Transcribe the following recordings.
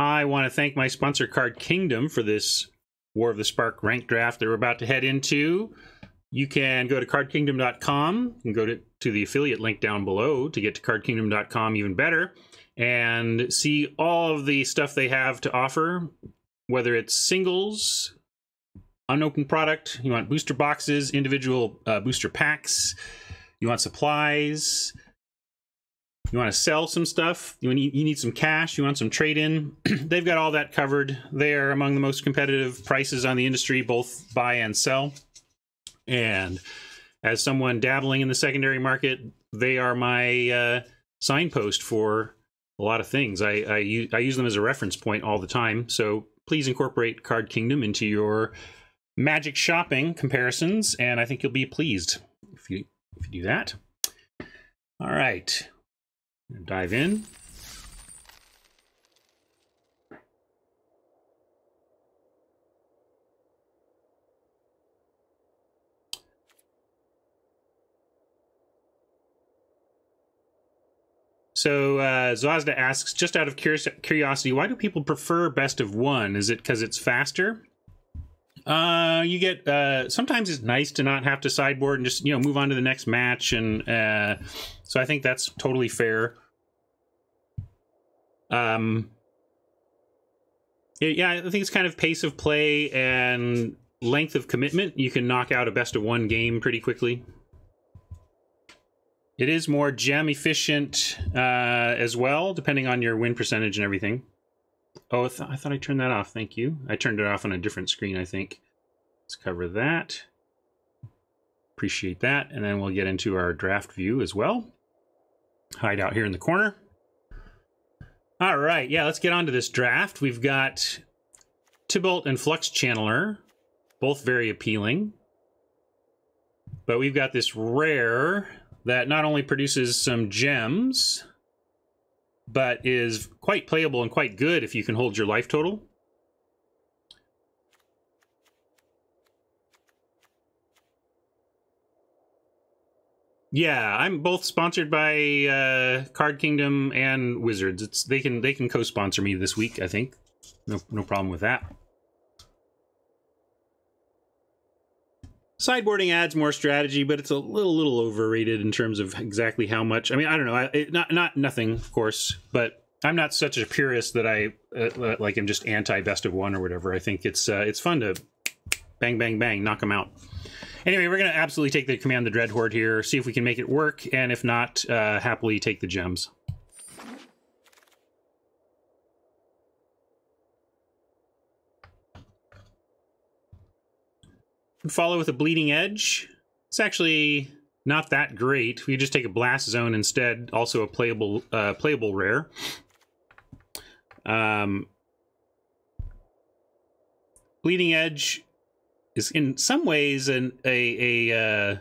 I want to thank my sponsor, Card Kingdom, for this War of the Spark rank draft that we're about to head into. You can go to cardkingdom.com and go to, to the affiliate link down below to get to cardkingdom.com even better and see all of the stuff they have to offer, whether it's singles, unopened product, you want booster boxes, individual uh, booster packs, you want supplies, you want to sell some stuff, you need, you need some cash, you want some trade in. They've got all that covered. They are among the most competitive prices on the industry, both buy and sell. And as someone dabbling in the secondary market, they are my uh, signpost for a lot of things. I, I, use, I use them as a reference point all the time. So please incorporate Card Kingdom into your magic shopping comparisons, and I think you'll be pleased if you if you do that. All right, dive in. So uh, Zazda asks, just out of curiosity, why do people prefer best of one? Is it because it's faster? Uh, you get uh, sometimes it's nice to not have to sideboard and just you know move on to the next match, and uh, so I think that's totally fair. Um, yeah, I think it's kind of pace of play and length of commitment. You can knock out a best of one game pretty quickly. It is more gem efficient uh, as well, depending on your win percentage and everything. Oh, th I thought I turned that off. Thank you. I turned it off on a different screen, I think. Let's cover that. Appreciate that. And then we'll get into our draft view as well. Hide out here in the corner. All right, yeah, let's get on to this draft. We've got Tibalt and Flux Channeler, both very appealing. But we've got this rare that not only produces some gems, but is quite playable and quite good if you can hold your life total. Yeah, I'm both sponsored by uh, Card Kingdom and Wizards. It's they can they can co-sponsor me this week. I think no no problem with that. Sideboarding adds more strategy, but it's a little little overrated in terms of exactly how much. I mean, I don't know. I, it, not not nothing, of course, but I'm not such a purist that I uh, uh like am just anti best of one or whatever. I think it's uh, it's fun to bang bang bang knock them out. Anyway, we're gonna absolutely take the command the dread horde here, see if we can make it work, and if not, uh, happily take the gems. follow with a bleeding edge. It's actually not that great. We just take a blast zone instead. Also a playable uh, playable rare. Um, bleeding edge is in some ways an a a uh,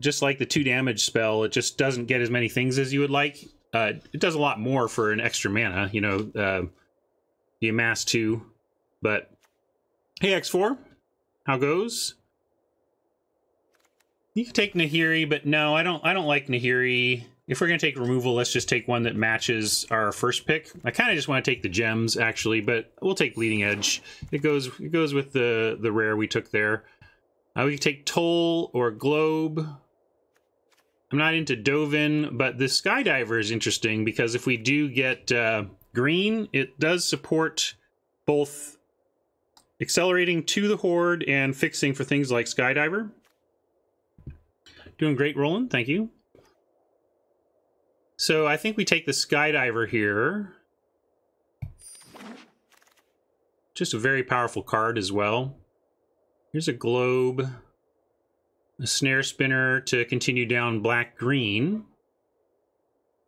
just like the two damage spell. It just doesn't get as many things as you would like. Uh, it does a lot more for an extra mana. You know, uh, you amass two, but hey X4, how goes? You can take Nahiri, but no, I don't. I don't like Nahiri. If we're gonna take removal, let's just take one that matches our first pick. I kind of just want to take the gems actually, but we'll take Bleeding Edge. It goes. It goes with the the rare we took there. Uh, we can take Toll or Globe. I'm not into Dovin, but the Skydiver is interesting because if we do get uh, green, it does support both accelerating to the horde and fixing for things like skydiver. Doing great, Roland. Thank you. So I think we take the skydiver here. Just a very powerful card as well. Here's a globe, a snare spinner to continue down black green.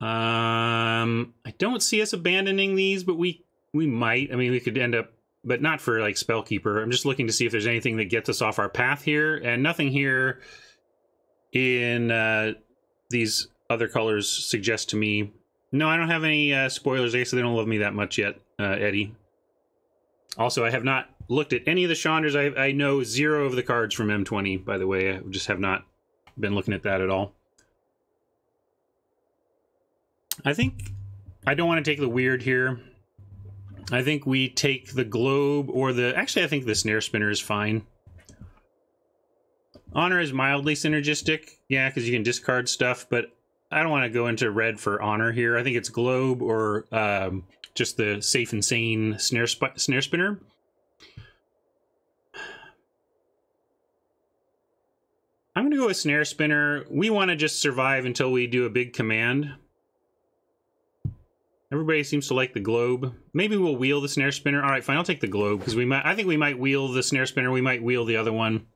Um, I don't see us abandoning these, but we we might. I mean, we could end up but not for like Spellkeeper. I'm just looking to see if there's anything that gets us off our path here, and nothing here in uh, these other colors suggest to me. No, I don't have any uh, spoilers. I guess they don't love me that much yet, uh, Eddie. Also, I have not looked at any of the Chandras. I, I know zero of the cards from M20, by the way. I just have not been looking at that at all. I think I don't want to take the weird here. I think we take the globe or the... Actually, I think the snare spinner is fine. Honor is mildly synergistic. Yeah, because you can discard stuff, but I don't want to go into red for honor here. I think it's globe or um, just the safe and sane snare, snare spinner. I'm going to go with snare spinner. We want to just survive until we do a big command. Everybody seems to like the globe. Maybe we'll wheel the snare spinner. All right, fine. I'll take the globe because we might. I think we might wheel the snare spinner. We might wheel the other one.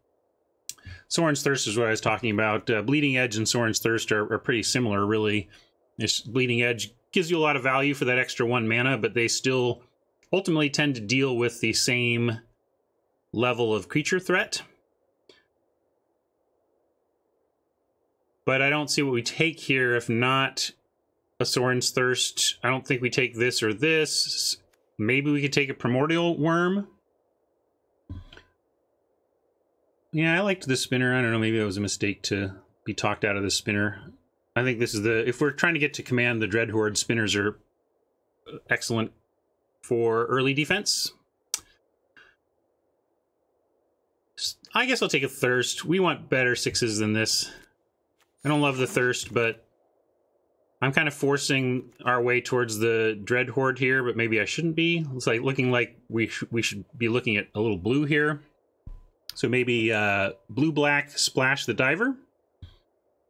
Sorin's Thirst is what I was talking about. Uh, Bleeding Edge and Sorin's Thirst are, are pretty similar, really. This Bleeding Edge gives you a lot of value for that extra one mana, but they still ultimately tend to deal with the same level of creature threat. But I don't see what we take here if not a Sorin's Thirst. I don't think we take this or this. Maybe we could take a Primordial Worm. Yeah, I liked the spinner. I don't know, maybe that was a mistake to be talked out of the spinner. I think this is the... If we're trying to get to command the Dreadhorde, spinners are uh, excellent for early defense. I guess I'll take a Thirst. We want better sixes than this. I don't love the thirst, but I'm kind of forcing our way towards the dread horde here, but maybe I shouldn't be. It's like looking like we sh we should be looking at a little blue here. So maybe uh, blue black splash the diver.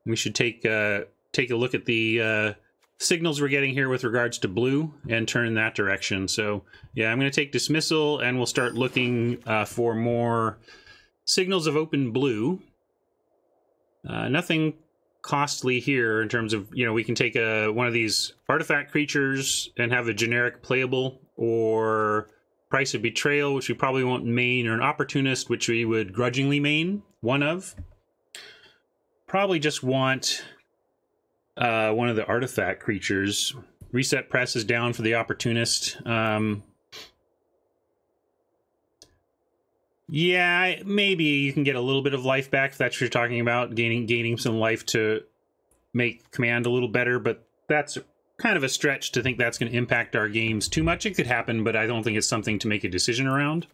We should take uh, take a look at the uh, signals we're getting here with regards to blue and turn in that direction. So yeah, I'm going to take dismissal and we'll start looking uh, for more signals of open blue. Uh, nothing costly here in terms of you know we can take a one of these artifact creatures and have a generic playable or price of betrayal which we probably won't main or an opportunist which we would grudgingly main one of. Probably just want uh, one of the artifact creatures. Reset press is down for the opportunist um, Yeah, maybe you can get a little bit of life back if that's what you're talking about, gaining gaining some life to make command a little better, but that's kind of a stretch to think that's going to impact our games too much. It could happen, but I don't think it's something to make a decision around.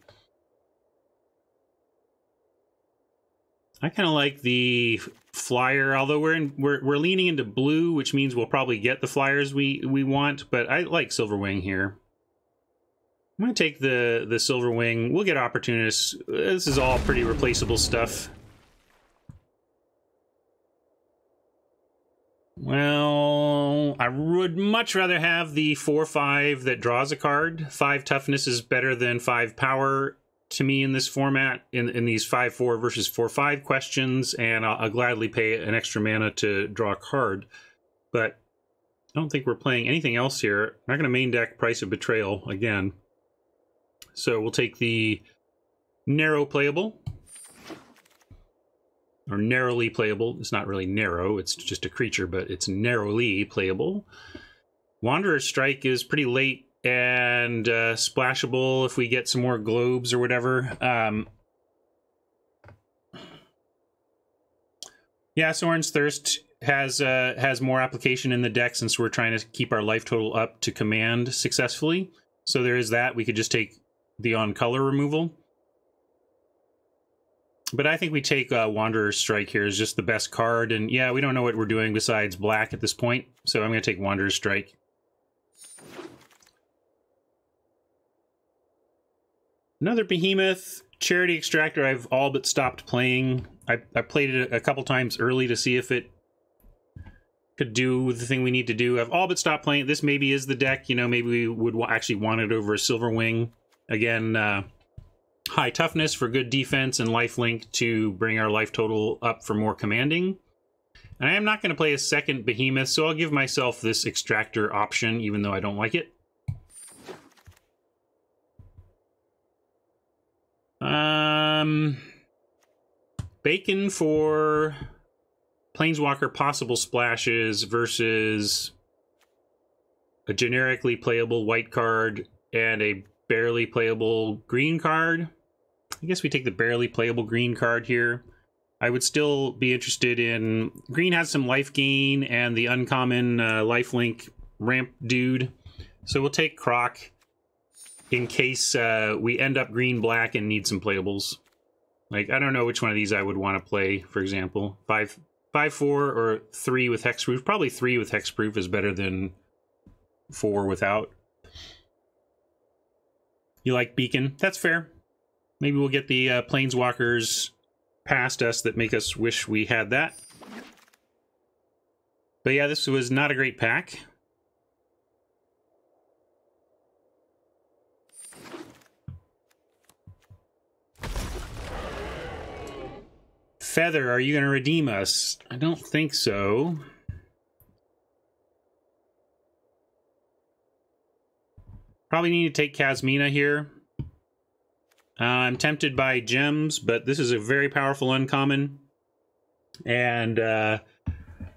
I kind of like the flyer, although we're in, we're we're leaning into blue, which means we'll probably get the flyers we we want. But I like Silverwing here. I'm going to take the, the Silver Wing. We'll get Opportunists. Uh, this is all pretty replaceable stuff. Well, I would much rather have the 4-5 that draws a card. 5 toughness is better than 5 power to me in this format, in, in these 5-4 versus 4-5 questions, and I'll, I'll gladly pay an extra mana to draw a card. But I don't think we're playing anything else here. I'm not going to main deck Price of Betrayal again. So we'll take the narrow playable, or narrowly playable. It's not really narrow, it's just a creature, but it's narrowly playable. Wanderer's Strike is pretty late and uh, splashable if we get some more globes or whatever. Um, yeah, Sorin's Thirst has uh, has more application in the deck since we're trying to keep our life total up to command successfully. So there is that. We could just take the on color removal. But I think we take uh, Wanderer's Strike here is just the best card. And yeah, we don't know what we're doing besides black at this point. So I'm going to take Wanderer's Strike. Another Behemoth. Charity Extractor I've all but stopped playing. I, I played it a couple times early to see if it could do the thing we need to do. I've all but stopped playing This maybe is the deck. You know, maybe we would actually want it over a Silver Wing. Again, uh, high toughness for good defense and lifelink to bring our life total up for more commanding. And I am not going to play a second behemoth, so I'll give myself this extractor option, even though I don't like it. Um, beacon for Planeswalker possible splashes versus a generically playable white card and a barely playable green card. I guess we take the barely playable green card here. I would still be interested in... Green has some life gain and the uncommon uh, lifelink ramp dude. So we'll take Croc. in case uh, we end up green black and need some playables. Like I don't know which one of these I would want to play. For example, five five four or three with hexproof. Probably three with hexproof is better than four without. You like beacon? That's fair. Maybe we'll get the uh, planeswalkers past us that make us wish we had that. But yeah, this was not a great pack. Feather, are you going to redeem us? I don't think so. Probably need to take Kasmina here. Uh, I'm tempted by gems, but this is a very powerful uncommon. And uh,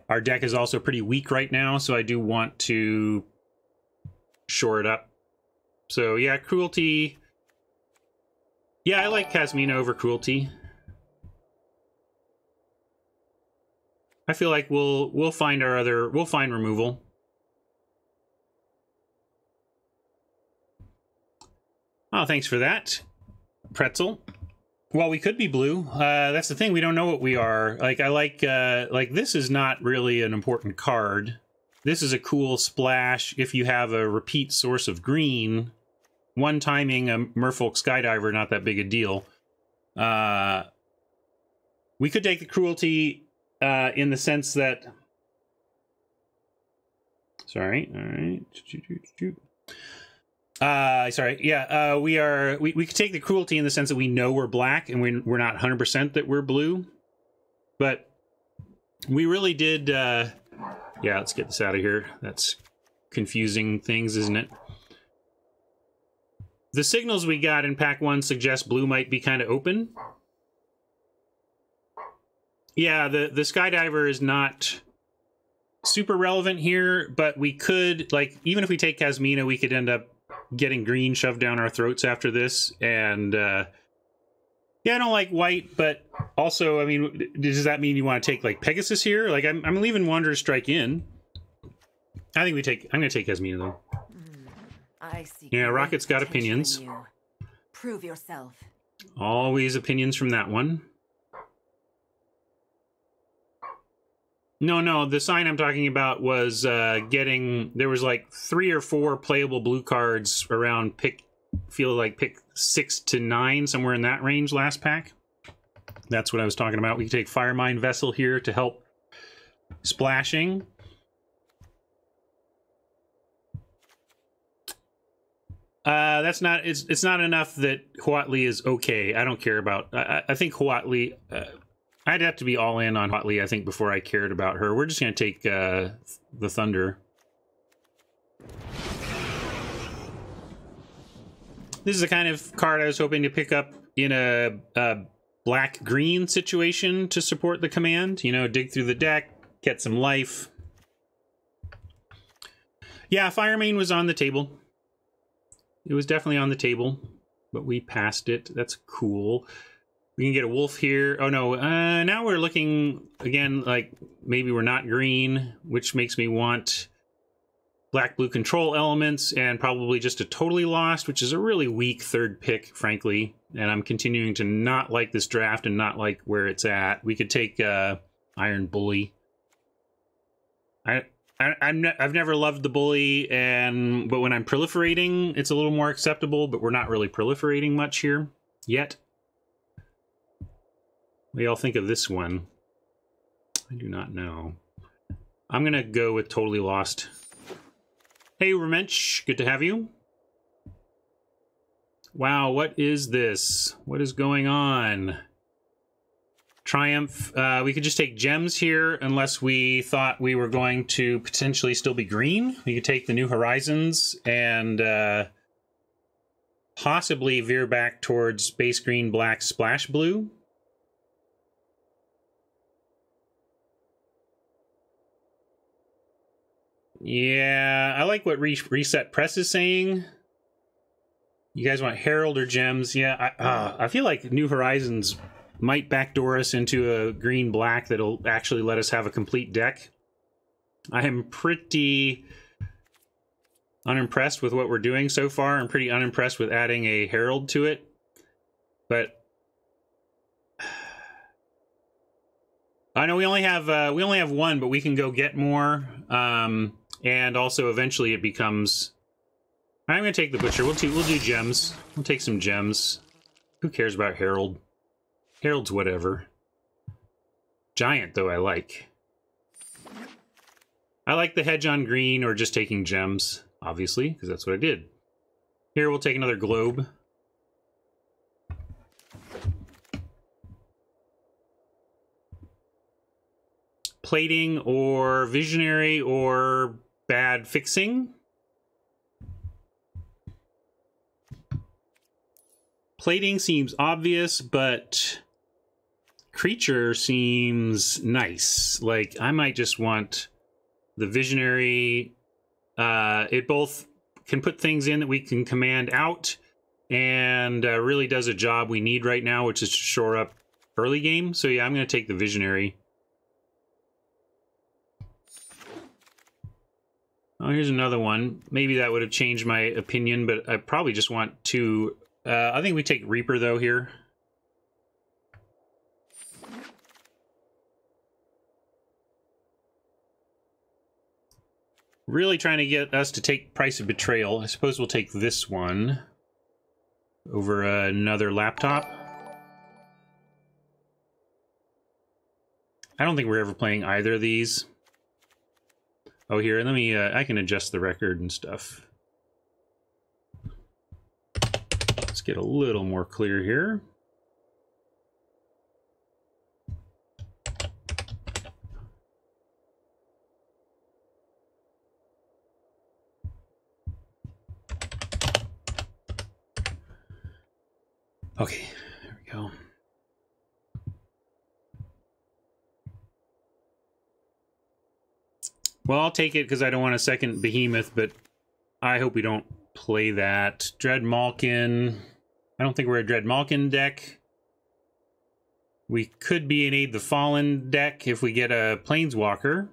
our deck is also pretty weak right now, so I do want to shore it up. So yeah, Cruelty. Yeah, I like Kasmina over Cruelty. I feel like we'll we'll find our other we'll find removal. Oh, thanks for that, Pretzel. Well, we could be blue. Uh, that's the thing. We don't know what we are. Like, I like, uh, like, this is not really an important card. This is a cool splash if you have a repeat source of green. One timing a Merfolk Skydiver, not that big a deal. Uh, we could take the cruelty uh, in the sense that. Sorry. All right. Uh, sorry. Yeah, uh, we are. We, we could take the cruelty in the sense that we know we're black and we, we're not 100% that we're blue. But we really did. Uh, yeah, let's get this out of here. That's confusing things, isn't it? The signals we got in pack one suggest blue might be kind of open. Yeah, the, the skydiver is not super relevant here, but we could, like, even if we take Kasmina, we could end up getting green shoved down our throats after this. And uh, yeah, I don't like white, but also, I mean, does that mean you want to take like Pegasus here? Like, I'm, I'm leaving Wanderer's Strike in. I think we take. I'm going to take Kasmina though. Mm, I see. Yeah, Rocket's got opinions. Prove yourself. Always opinions from that one. No, no, the sign I'm talking about was uh, getting. There was like three or four playable blue cards around pick. Feel like pick six to nine, somewhere in that range last pack. That's what I was talking about. We take Firemind Vessel here to help splashing. Uh, that's not. It's it's not enough that Huatli is okay. I don't care about. I, I think Huatli. Uh, I'd have to be all in on Huatli, I think, before I cared about her. We're just going to take uh, the Thunder. This is the kind of card I was hoping to pick up in a, a black-green situation to support the command. You know, dig through the deck, get some life. Yeah, Firemane was on the table. It was definitely on the table, but we passed it. That's cool. We can get a wolf here. Oh no, uh, now we're looking again like maybe we're not green, which makes me want black blue control elements and probably just a totally lost, which is a really weak third pick, frankly. And I'm continuing to not like this draft and not like where it's at. We could take uh, Iron Bully. I, I I'm ne I've never loved the bully, and but when I'm proliferating, it's a little more acceptable. But we're not really proliferating much here yet. What y'all think of this one? I do not know. I'm going to go with Totally Lost. Hey, Remench. Good to have you. Wow, what is this? What is going on? Triumph. Uh, we could just take gems here unless we thought we were going to potentially still be green. We could take the New Horizons and uh, possibly veer back towards base green, black, splash blue. Yeah, I like what Re Reset Press is saying. You guys want Herald or Gems? Yeah, I, uh, I feel like New Horizons might backdoor us into a green black that'll actually let us have a complete deck. I am pretty unimpressed with what we're doing so far. I'm pretty unimpressed with adding a herald to it. But I know we only have uh, we only have one, but we can go get more. Um, and also eventually it becomes. I'm gonna take the butcher. We'll do we'll do gems. We'll take some gems. Who cares about herald? Herald's whatever. Giant though I like. I like the hedge on green or just taking gems, obviously, because that's what I did. Here we'll take another globe. Plating or visionary or bad fixing. Plating seems obvious, but creature seems nice. Like I might just want the visionary. Uh, it both can put things in that we can command out and uh, really does a job we need right now, which is to shore up early game. So yeah, I'm going to take the visionary. Oh, here's another one. Maybe that would have changed my opinion, but I probably just want to... Uh, I think we take Reaper, though, here. Really trying to get us to take Price of Betrayal. I suppose we'll take this one over another laptop. I don't think we're ever playing either of these. Oh, here, let me, uh, I can adjust the record and stuff. Let's get a little more clear here. Okay, there we go. Well, I'll take it because I don't want a second behemoth, but I hope we don't play that. Dreadmalkin. I don't think we're a Dreadmalkin deck. We could be an Aid the Fallen deck if we get a Planeswalker.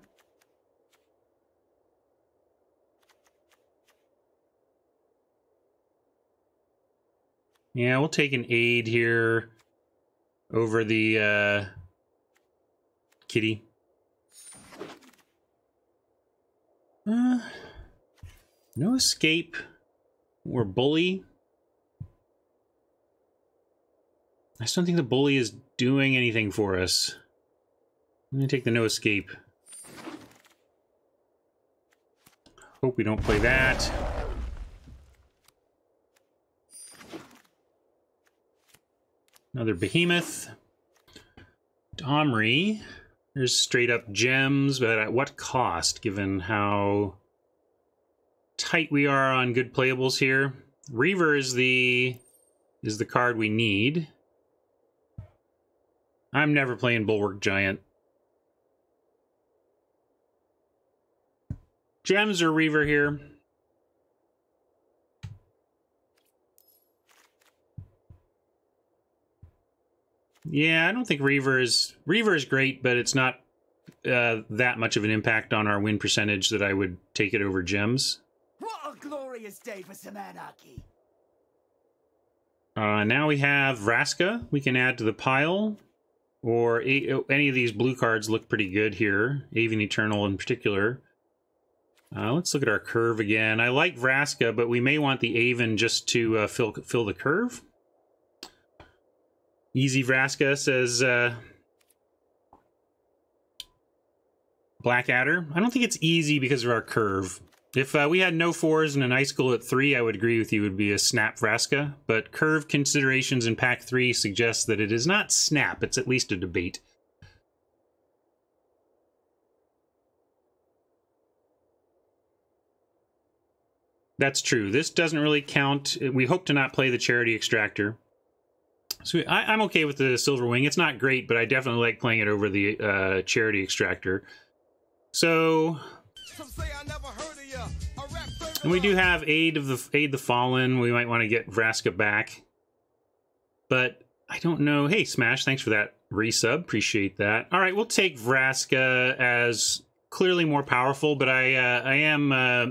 Yeah, we'll take an aid here over the uh, kitty. Uh, no escape or bully. I just don't think the bully is doing anything for us. I'm to take the no escape. Hope we don't play that. Another behemoth. Domri. There's straight up gems, but at what cost, given how tight we are on good playables here? Reaver is the is the card we need. I'm never playing Bulwark Giant. Gems or Reaver here? Yeah, I don't think Reaver is Reaver is great, but it's not uh, that much of an impact on our win percentage that I would take it over gems. What a glorious day for some anarchy! Uh, now we have Vraska. We can add to the pile, or any of these blue cards look pretty good here. Aven Eternal in particular. Uh, let's look at our curve again. I like Vraska, but we may want the Aven just to uh, fill fill the curve. Easy Vraska says uh, Blackadder. I don't think it's easy because of our curve. If uh, we had no fours and an icicle at three, I would agree with you. It would be a snap Vraska. But curve considerations in pack three suggest that it is not snap. It's at least a debate. That's true. This doesn't really count. We hope to not play the charity extractor. So I, am okay with the Silver Wing. It's not great, but I definitely like playing it over the uh, Charity Extractor. So, and we do have Aid of the Aid the Fallen. We might want to get Vraska back, but I don't know. Hey, Smash, thanks for that resub. Appreciate that. All right, we'll take Vraska as clearly more powerful, but I uh, I am uh,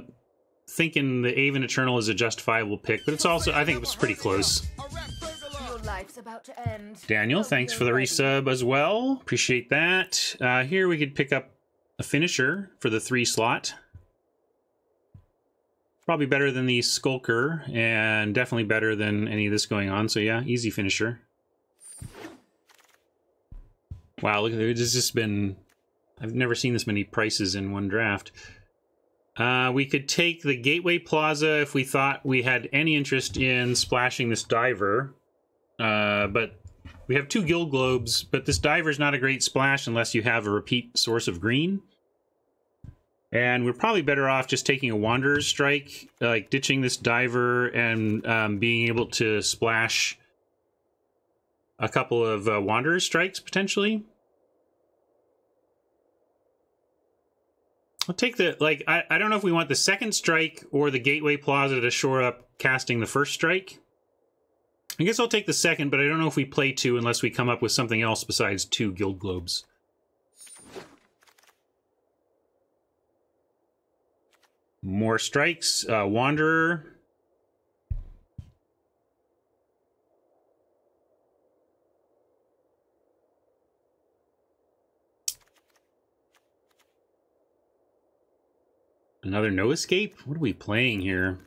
thinking the Aven Eternal is a justifiable pick, but it's also I think it was pretty close. Life's about to end. Daniel, Hope thanks for the ready. resub as well. Appreciate that. Uh, here we could pick up a finisher for the three slot. Probably better than the Skulker, and definitely better than any of this going on. So yeah, easy finisher. Wow, look at this. It's just been... I've never seen this many prices in one draft. Uh, we could take the Gateway Plaza if we thought we had any interest in splashing this diver. Uh, but we have two Guild Globes, but this diver is not a great splash unless you have a repeat source of green. And we're probably better off just taking a Wanderer's Strike, like ditching this diver and um, being able to splash a couple of uh, Wanderer's Strikes potentially. I'll take the, like, I, I don't know if we want the second strike or the Gateway Plaza to shore up casting the first strike. I guess I'll take the second, but I don't know if we play two unless we come up with something else besides two Guild Globes. More strikes. Uh, Wanderer. Another no escape? What are we playing here?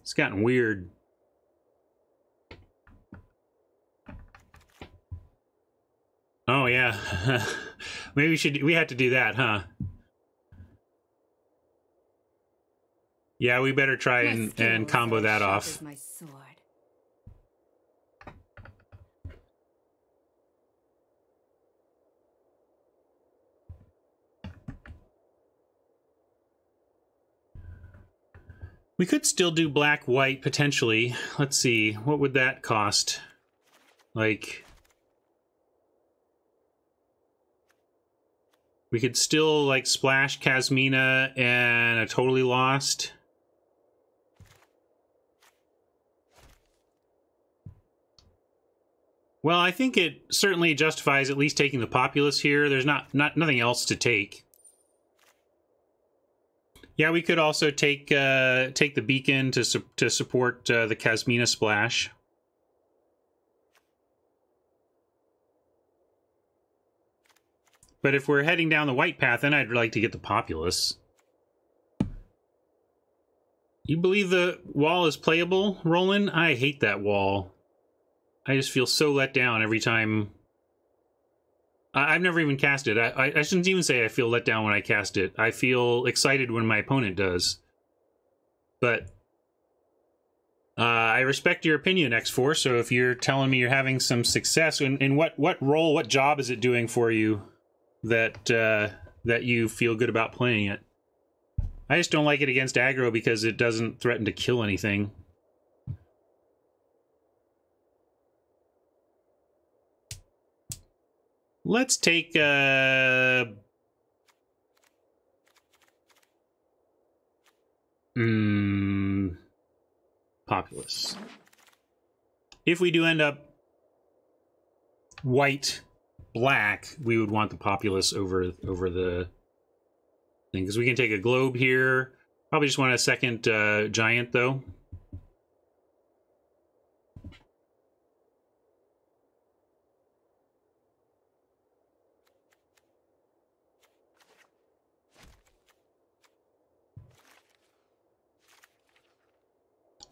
It's gotten weird. Oh yeah. Maybe we should we had to do that, huh? Yeah, we better try My and, and combo that off. as My sword. We could still do black white potentially. Let's see. What would that cost? Like We could still like splash Kasmina and a totally lost. Well, I think it certainly justifies at least taking the populace here. There's not not nothing else to take. Yeah, we could also take uh, take the beacon to su to support uh, the Kasmina splash. But if we're heading down the white path, then I'd like to get the populace. You believe the wall is playable, Roland? I hate that wall. I just feel so let down every time. I- I've never even cast it. I-, I I shouldn't even say I feel let down when I cast it. I feel excited when my opponent does. But uh, I respect your opinion, X4. So if you're telling me you're having some success, in, in what what role, what job is it doing for you that uh, that you feel good about playing it? I just don't like it against aggro because it doesn't threaten to kill anything. Let's take uh mm, populace. If we do end up white black, we would want the populace over over the thing because we can take a globe here. Probably just want a second uh, giant though.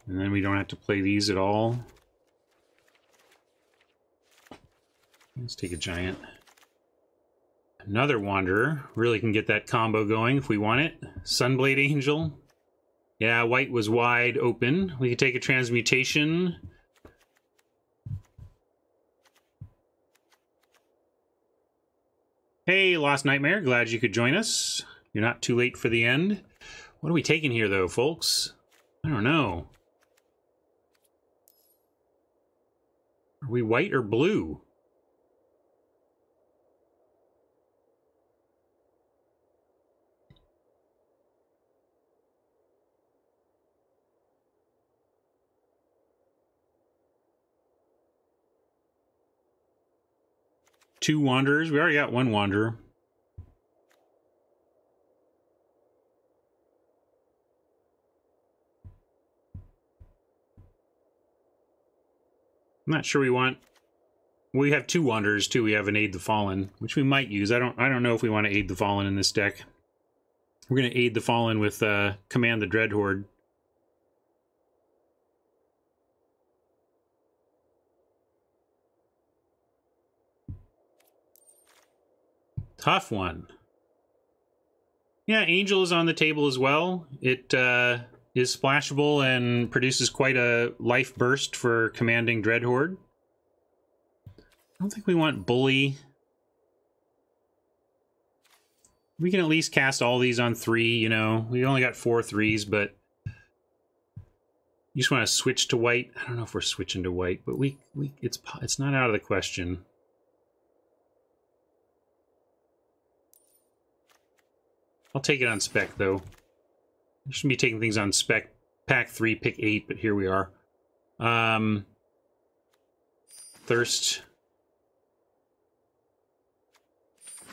And then we don't have to play these at all. Let's take a giant. Another Wanderer. Really can get that combo going if we want it. Sunblade Angel. Yeah, white was wide open. We could take a transmutation. Hey, Lost Nightmare. Glad you could join us. You're not too late for the end. What are we taking here, though, folks? I don't know. Are we white or blue? two Wanderers. We already got one Wanderer. I'm not sure we want... We have two Wanderers, too. We have an Aid the Fallen, which we might use. I don't I don't know if we want to Aid the Fallen in this deck. We're going to Aid the Fallen with uh, Command the Dread Horde. Tough one. Yeah, Angel is on the table as well. It uh, is splashable and produces quite a life burst for commanding Dreadhorde. I don't think we want Bully. We can at least cast all these on three, you know. We only got four threes, but you just want to switch to white. I don't know if we're switching to white, but we, we it's it's not out of the question. I'll take it on spec, though. I shouldn't be taking things on spec. Pack 3, pick 8, but here we are. Um, thirst.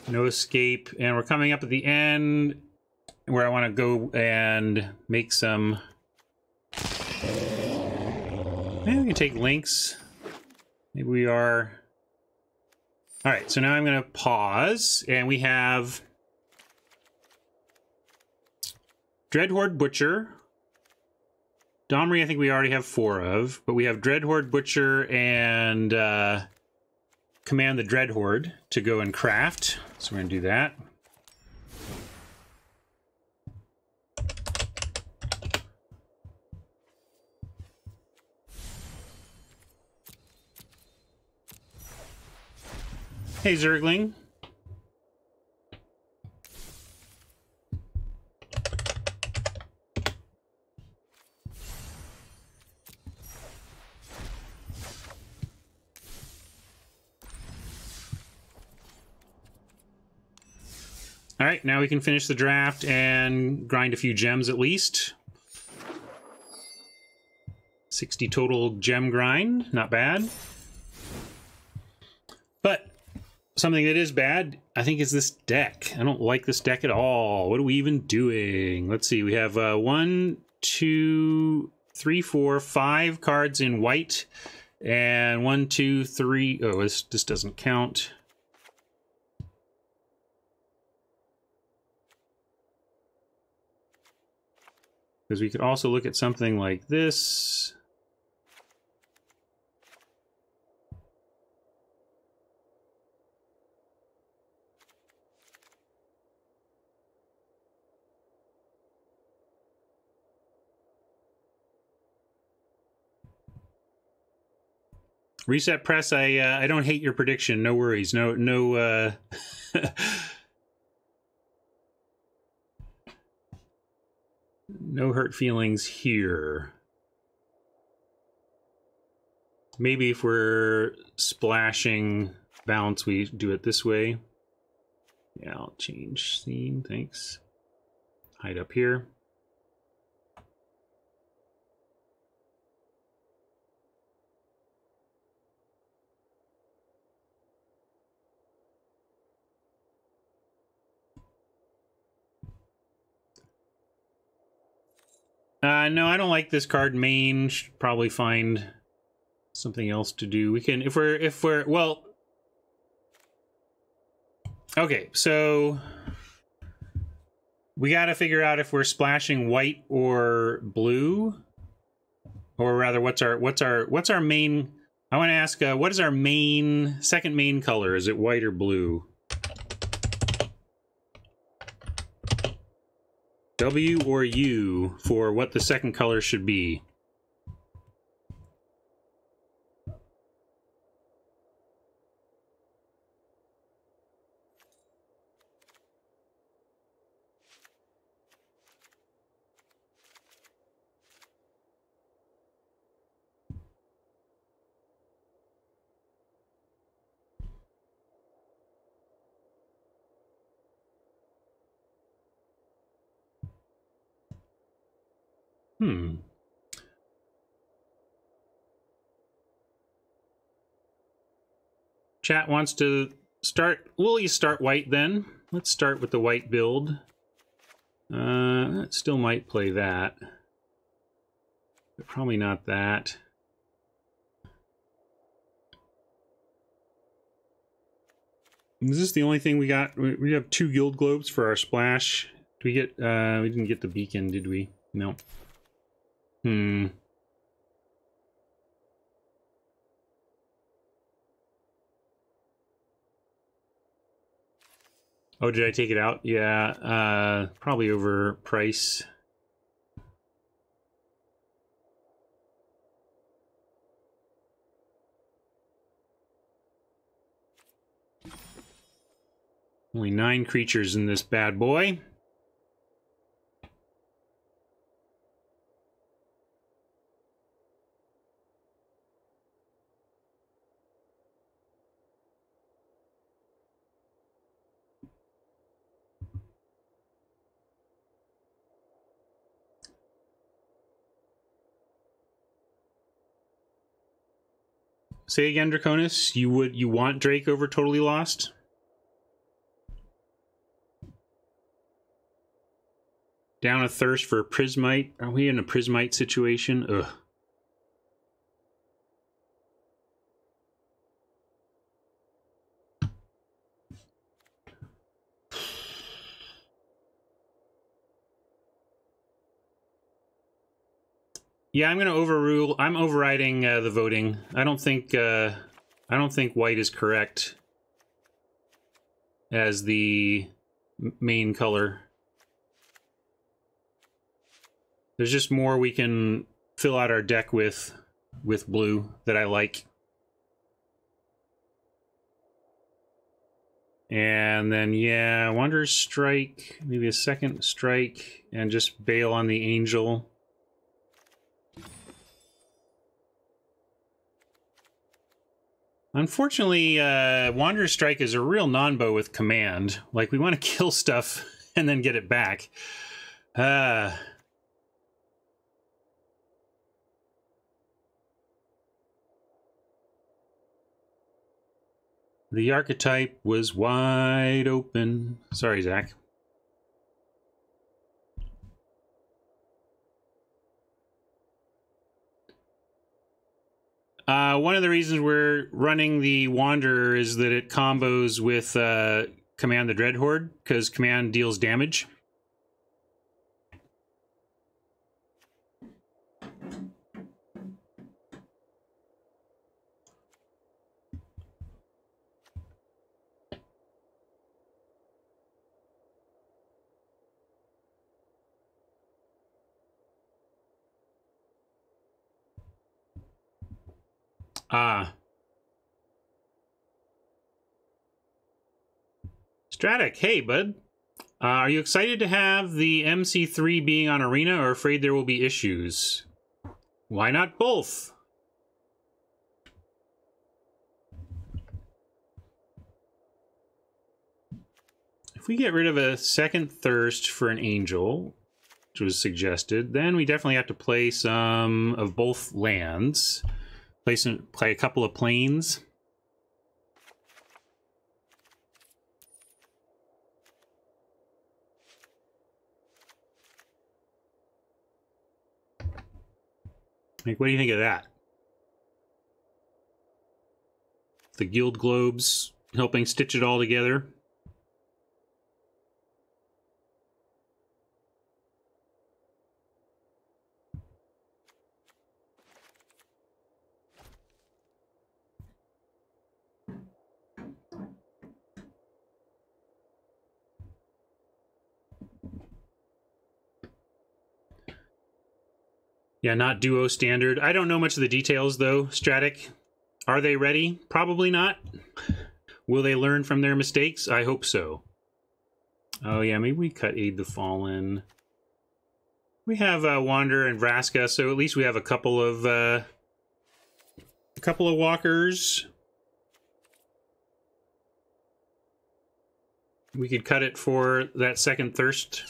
No escape. And we're coming up at the end where I want to go and make some... Maybe we can take links. Maybe we are... Alright, so now I'm going to pause, and we have... Dreadhorde Butcher. Domri, I think we already have four of, but we have Dreadhorde Butcher and uh, Command the Dreadhorde to go and craft. So we're going to do that. Hey, Zergling. All right, now we can finish the draft and grind a few gems at least. 60 total gem grind, not bad. But something that is bad, I think, is this deck. I don't like this deck at all. What are we even doing? Let's see, we have uh, one, two, three, four, five cards in white. And one, two, three. Oh, this, this doesn't count. Because we could also look at something like this. Reset press. I uh, I don't hate your prediction. No worries. No no. Uh... no hurt feelings here. Maybe if we're splashing bounce, we do it this way. Yeah, I'll change scene. Thanks. Hide up here. Uh, no, I don't like this card main. Should probably find something else to do. We can, if we're, if we're, well, okay, so we got to figure out if we're splashing white or blue, or rather, what's our, what's our, what's our main, I want to ask, uh, what is our main, second main color? Is it white or blue? W or U for what the second color should be. chat wants to start, will you start white then? Let's start with the white build. Uh, still might play that. But probably not that. Is this the only thing we got? We have two guild globes for our splash. Do we get, uh, we didn't get the beacon, did we? No. Hmm. Oh, did I take it out? Yeah, uh, probably over price. Only nine creatures in this bad boy. Say again, Draconis. You would you want Drake over Totally Lost? Down a thirst for a Prismite. Are we in a Prismite situation? Ugh. Yeah, I'm going to overrule. I'm overriding uh, the voting. I don't think. Uh, I don't think white is correct as the main color. There's just more we can fill out our deck with with blue that I like. And then, yeah, Wanderer's Strike, maybe a second strike, and just bail on the Angel. Unfortunately, uh, Wanderer's Strike is a real nonbo with command. Like, we want to kill stuff and then get it back. Uh... The archetype was wide open. Sorry, Zach. Uh, one of the reasons we're running the Wanderer is that it combos with uh, Command the Dreadhorde, because Command deals damage. Ah. Stratic, hey, bud. Uh, are you excited to have the MC3 being on Arena or afraid there will be issues? Why not both? If we get rid of a second Thirst for an Angel, which was suggested, then we definitely have to play some of both lands. Play some, play a couple of Plains. Like, what do you think of that? The Guild Globes helping stitch it all together. Yeah, not duo standard. I don't know much of the details though, Stratic. Are they ready? Probably not. Will they learn from their mistakes? I hope so. Oh yeah, maybe we cut Aid the Fallen. We have uh, Wander and Vraska, so at least we have a couple of uh, a couple of walkers. We could cut it for that second thirst.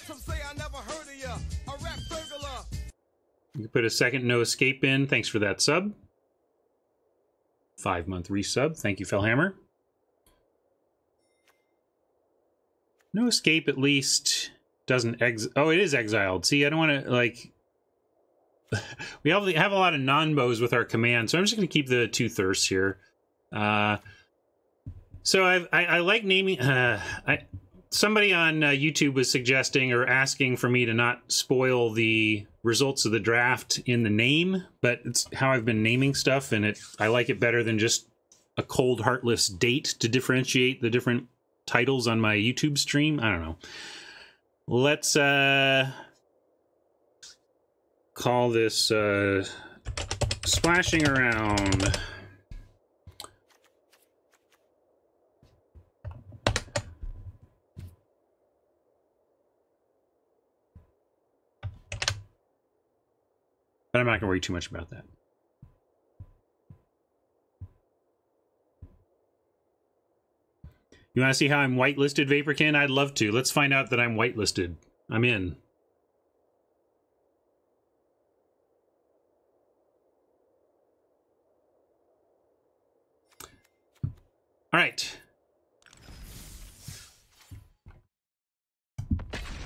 You put a second no escape in. Thanks for that sub. Five month resub. Thank you, Fellhammer. No escape at least doesn't ex. Oh, it is exiled. See, I don't want to like. we have have a lot of nonbos with our command, so I'm just going to keep the two thirsts here. Uh, So I've, I, I like naming. Uh, I somebody on uh, YouTube was suggesting or asking for me to not spoil the results of the draft in the name, but it's how I've been naming stuff, and it I like it better than just a cold, heartless date to differentiate the different titles on my YouTube stream. I don't know. Let's uh call this uh splashing around. But I'm not going to worry too much about that. You want to see how I'm whitelisted, Vaporkin? I'd love to. Let's find out that I'm whitelisted. I'm in. All right.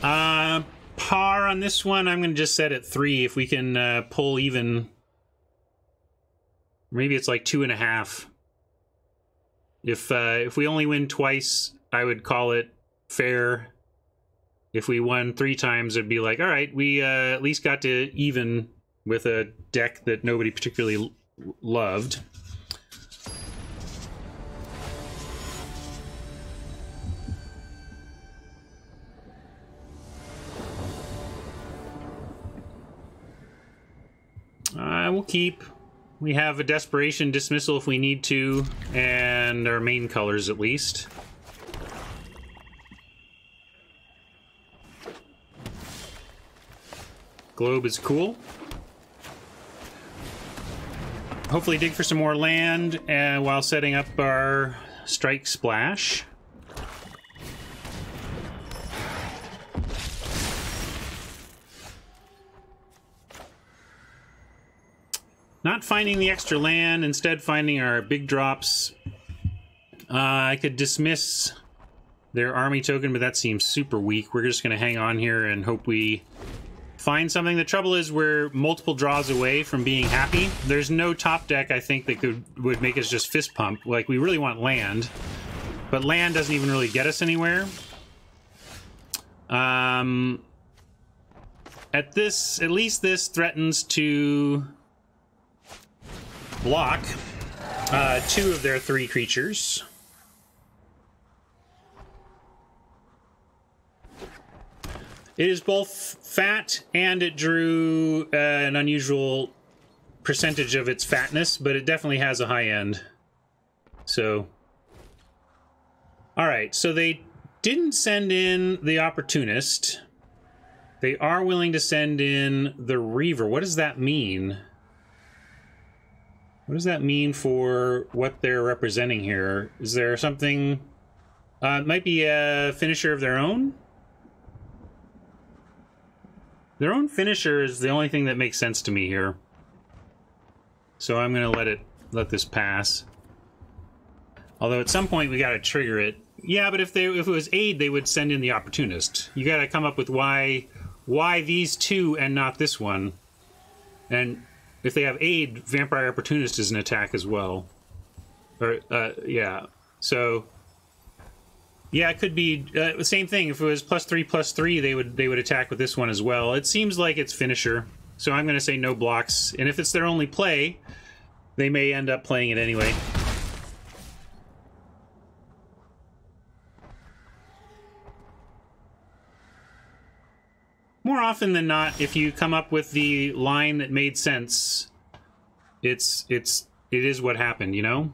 Uh, par on this one. I'm going to just set it three. If we can uh, pull even, maybe it's like two and a half. If uh, if we only win twice, I would call it fair. If we won three times, it'd be like, all right, we uh, at least got to even with a deck that nobody particularly loved. Keep. We have a desperation dismissal if we need to, and our main colors at least. Globe is cool. Hopefully dig for some more land uh, while setting up our strike splash. Not finding the extra land, instead finding our big drops. Uh, I could dismiss their army token, but that seems super weak. We're just going to hang on here and hope we find something. The trouble is we're multiple draws away from being happy. There's no top deck, I think, that could would make us just fist pump. Like, we really want land, but land doesn't even really get us anywhere. Um, at this, at least this threatens to block uh, two of their three creatures. It is both fat and it drew uh, an unusual percentage of its fatness, but it definitely has a high end. So, all right. So they didn't send in the opportunist. They are willing to send in the Reaver. What does that mean? What does that mean for what they're representing here? Is there something... Uh, it might be a finisher of their own? Their own finisher is the only thing that makes sense to me here. So I'm going to let it let this pass. Although at some point we got to trigger it. Yeah, but if they if it was aid, they would send in the opportunist. You got to come up with why why these two and not this one. And if they have aid, Vampire Opportunist is an attack as well. Or, uh, yeah. So, yeah, it could be uh, the same thing. If it was plus three, plus three, they would they would attack with this one as well. It seems like it's finisher. So I'm going to say no blocks. And if it's their only play, they may end up playing it anyway. More often than not, if you come up with the line that made sense, it's it's it is what happened, you know.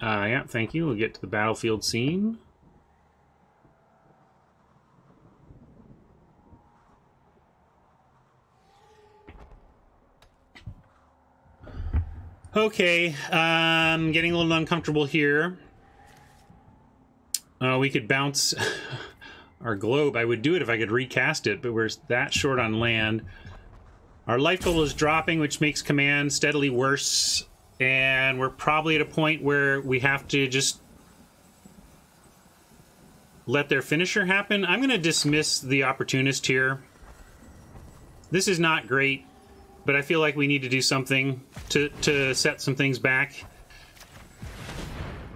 Uh, yeah, thank you. We'll get to the battlefield scene. Okay, um, getting a little uncomfortable here. Uh, we could bounce our globe. I would do it if I could recast it, but we're that short on land. Our life total is dropping, which makes command steadily worse. And we're probably at a point where we have to just let their finisher happen. I'm going to dismiss the opportunist here. This is not great, but I feel like we need to do something to, to set some things back.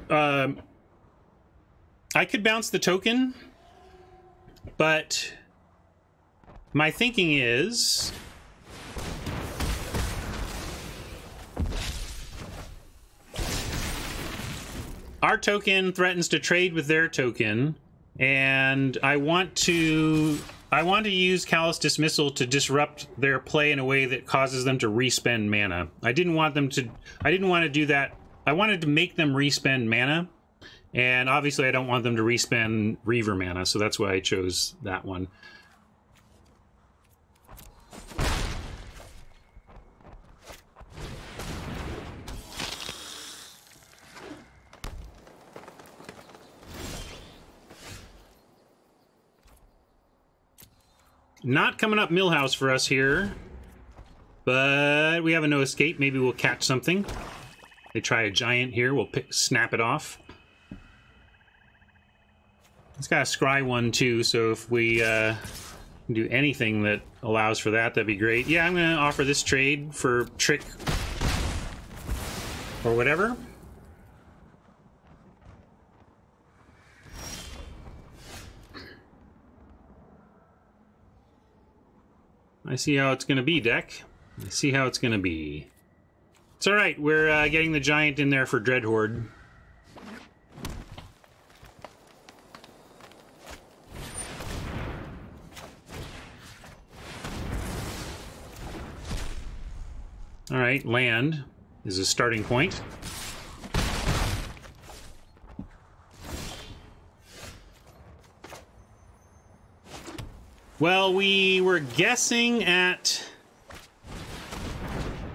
um, I could bounce the token, but my thinking is our token threatens to trade with their token, and I want to I want to use Callous Dismissal to disrupt their play in a way that causes them to respend mana. I didn't want them to I didn't want to do that. I wanted to make them respend mana. And obviously I don't want them to respend Reaver mana, so that's why I chose that one. Not coming up Millhouse for us here. But we have a no escape. Maybe we'll catch something. They try a giant here. We'll pick, snap it off. It's got a scry one too, so if we uh, do anything that allows for that, that'd be great. Yeah, I'm to offer this trade for trick or whatever. I see how it's to be, deck. I see how it's to be. It's alright, we're uh, getting the giant in there for Dreadhorde. Alright, land is a starting point. Well, we were guessing at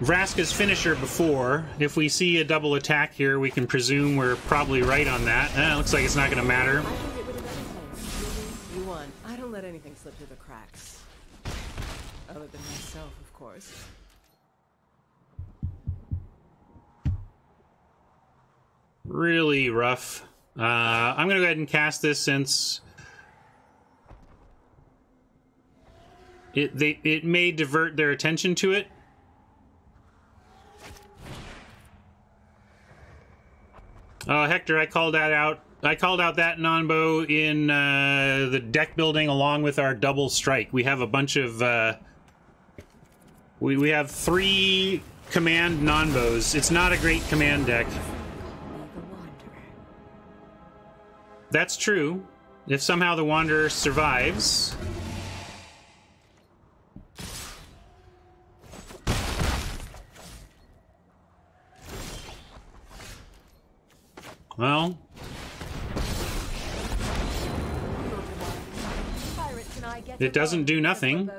Vraska's finisher before. If we see a double attack here, we can presume we're probably right on that. Eh, looks like it's not going to matter. I don't let anything slip through the cracks. Other than myself, of course. Really rough. Uh, I'm going to go ahead and cast this since it they it may divert their attention to it. Uh, Hector, I called that out. I called out that Nonbo in uh, the deck building along with our double strike. We have a bunch of. Uh, we, we have three command Nonbos. It's not a great command deck. That's true. If somehow the Wanderer survives. Well, It doesn't do nothing.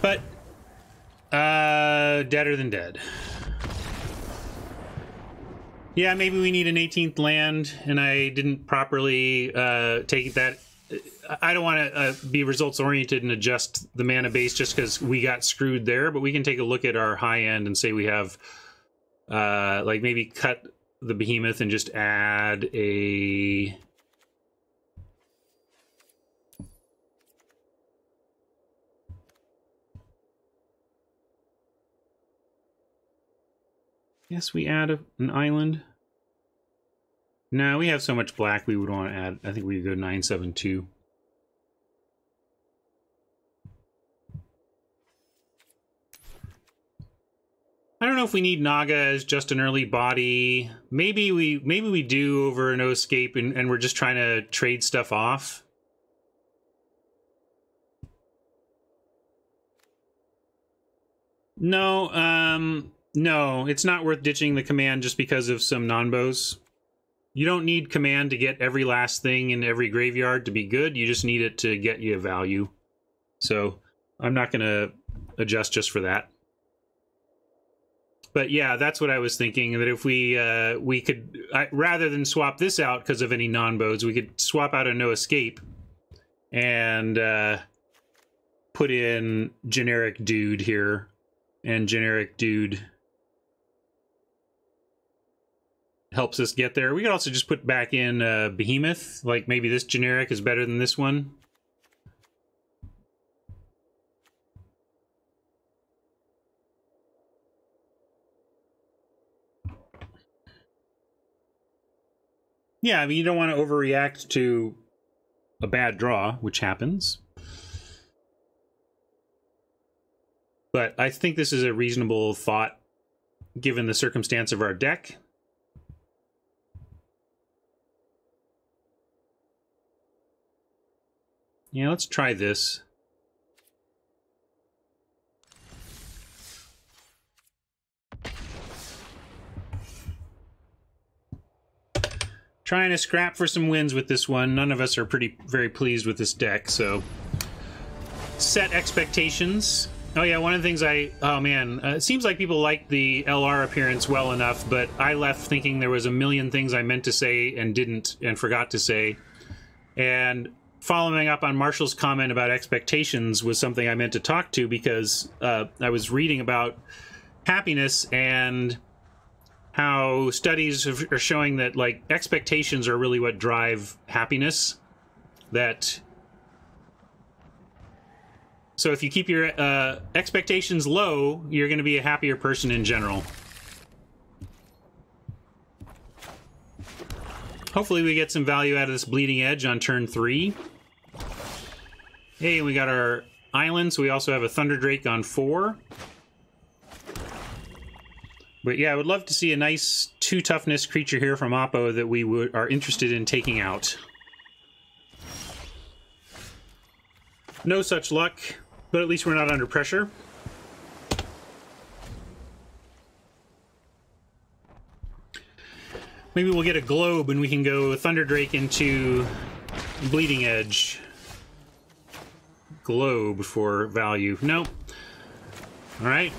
But uh deader than dead. Yeah, maybe we need an 18th land and I didn't properly uh take that I don't want to uh, be results oriented and adjust the mana base just because we got screwed there, but we can take a look at our high end and say we have, uh, like maybe cut the behemoth and just add a. Yes, we add a, an island. No, we have so much black we would want to add. I think we go 972. I don't know if we need Naga as just an early body. Maybe we maybe we do over no escape and, and we're just trying to trade stuff off. No, um no, it's not worth ditching the command just because of some nonbos. You don't need command to get every last thing in every graveyard to be good. You just need it to get you a value. So I'm not going to adjust just for that. But yeah, that's what I was thinking. That if we uh, we could I, rather than swap this out because of any non-bows, we could swap out a no escape and uh, put in generic dude here and generic dude helps us get there. We could also just put back in uh, Behemoth. Like maybe this generic is better than this one. Yeah, I mean, you don't want to overreact to a bad draw, which happens. But I think this is a reasonable thought given the circumstance of our deck. Yeah, let's try this. Trying to scrap for some wins with this one. None of us are pretty very pleased with this deck, so set expectations. Oh yeah, one of the things I oh man, uh, it seems like people like the LR appearance well enough, but I left thinking there was a million things I meant to say and didn't and forgot to say. And following up on Marshall's comment about expectations was something I meant to talk to because uh, I was reading about happiness and how studies are showing that like expectations are really what drive happiness. That so if you keep your uh, expectations low you're going to be a happier person in general. Hopefully we get some value out of this bleeding edge on turn three hey we got our island so we also have a thunder drake on four but yeah, I would love to see a nice two toughness creature here from Oppo that we would, are interested in taking out. No such luck, but at least we're not under pressure. Maybe we'll get a globe and we can go Thunder Drake into Bleeding Edge. Globe for value. Nope. Alright.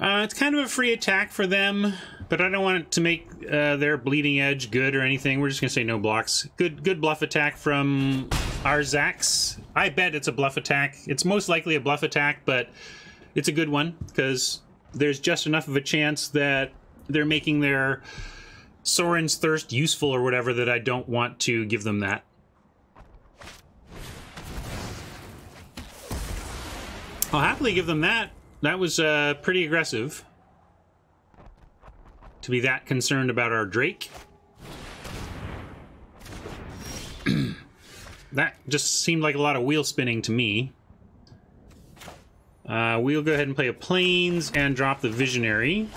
Uh, it's kind of a free attack for them, but I don't want it to make uh, their bleeding edge good or anything. We're just gonna say no blocks. Good, good bluff attack from our Zax. I bet it's a bluff attack. It's most likely a bluff attack, but it's a good one because there's just enough of a chance that they're making their Sorin's Thirst useful or whatever that I don't want to give them that. I'll happily give them that. That was uh, pretty aggressive. To be that concerned about our Drake. that just seemed like a lot of wheel spinning to me. Uh, we'll go ahead and play a Plains and drop the Visionary.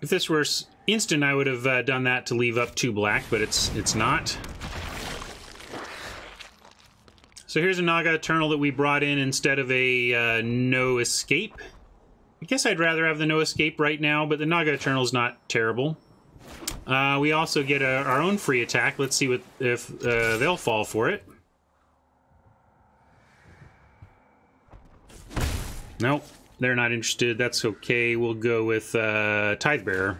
If this were instant, I would have uh, done that to leave up two black, but it's it's not. So here's a Naga Eternal that we brought in instead of a uh, No Escape. I guess I'd rather have the No Escape right now, but the Naga Eternal's not terrible. Uh, we also get a, our own free attack. Let's see what if uh, they'll fall for it. Nope, they're not interested. That's okay. We'll go with uh, Tithebearer.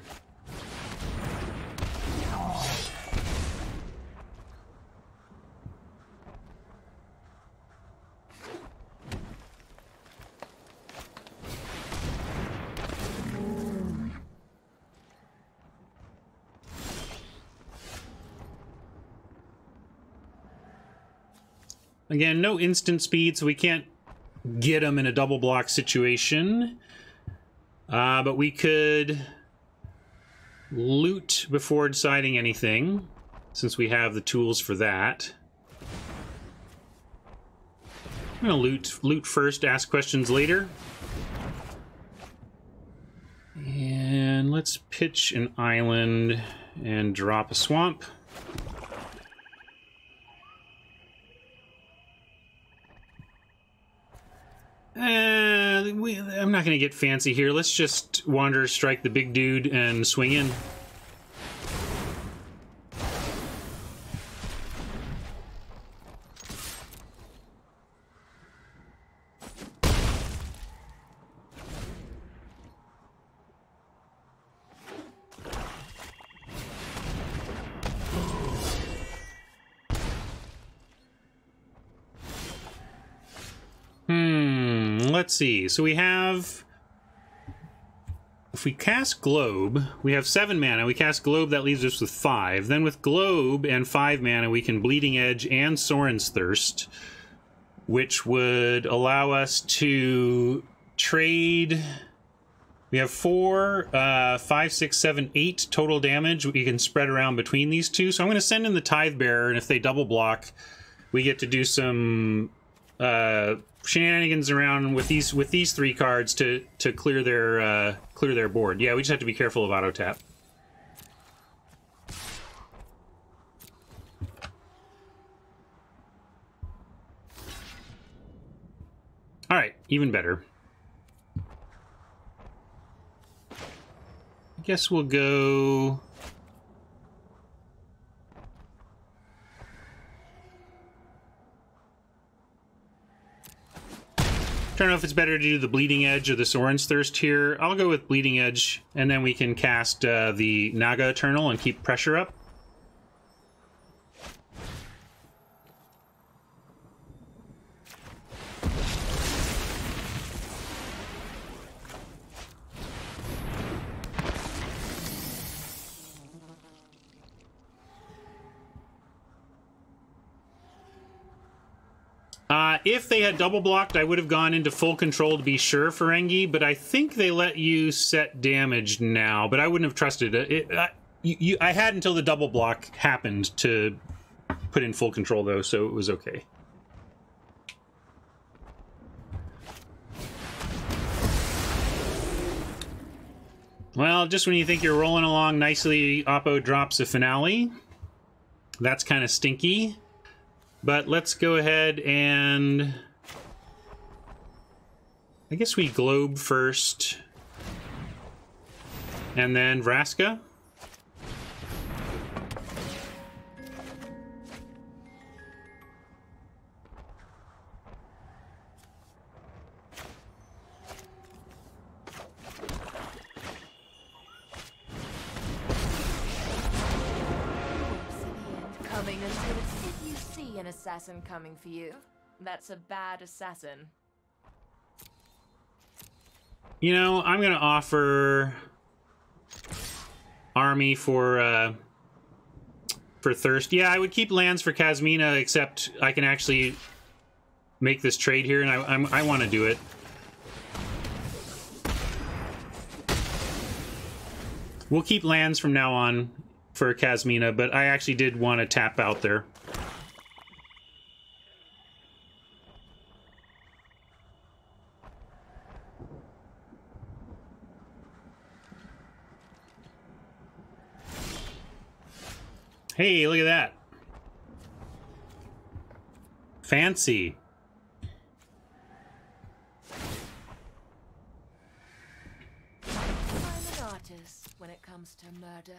Again, no instant speed, so we can't get them in a double block situation. Uh, but we could loot before deciding anything, since we have the tools for that. I'm gonna loot loot first, ask questions later. And let's pitch an island and drop a swamp. Uh, we, I'm not going to get fancy here. Let's just wander, strike the big dude, and swing in. Let's see. So we have. If we cast Globe, we have seven mana. We cast Globe, that leaves us with five. Then with Globe and five mana, we can Bleeding Edge and Sorin's Thirst, which would allow us to trade. We have four, uh, five, six, seven, eight total damage we can spread around between these two. So I'm going to send in the Tithe Bearer, and if they double block, we get to do some uh, shenanigans around with these with these three cards to to clear their uh, clear their board. Yeah, we just have to be careful of auto tap. All right, even better. I guess we'll go. I don't know if it's better to do the Bleeding Edge or the Sorin's Thirst here. I'll go with Bleeding Edge, and then we can cast uh, the Naga Eternal and keep pressure up. Uh, if they had double blocked, I would have gone into full control to be sure for Engi, but I think they let you set damage now, but I wouldn't have trusted it. it I, you, I had until the double block happened to put in full control, though, so it was okay. Well, just when you think you're rolling along nicely, Oppo drops a finale. That's kind of stinky. But let's go ahead and... I guess we globe first. And then Vraska. Coming for you. That's a bad assassin. You know, I'm going to offer army for uh, for thirst. Yeah, I would keep lands for Kasmina, except I can actually make this trade here, and I I'm, I want to do it. We'll keep lands from now on for Kasmina, but I actually did want to tap out there. Hey, look at that. Fancy. I'm an artist when it comes to murder.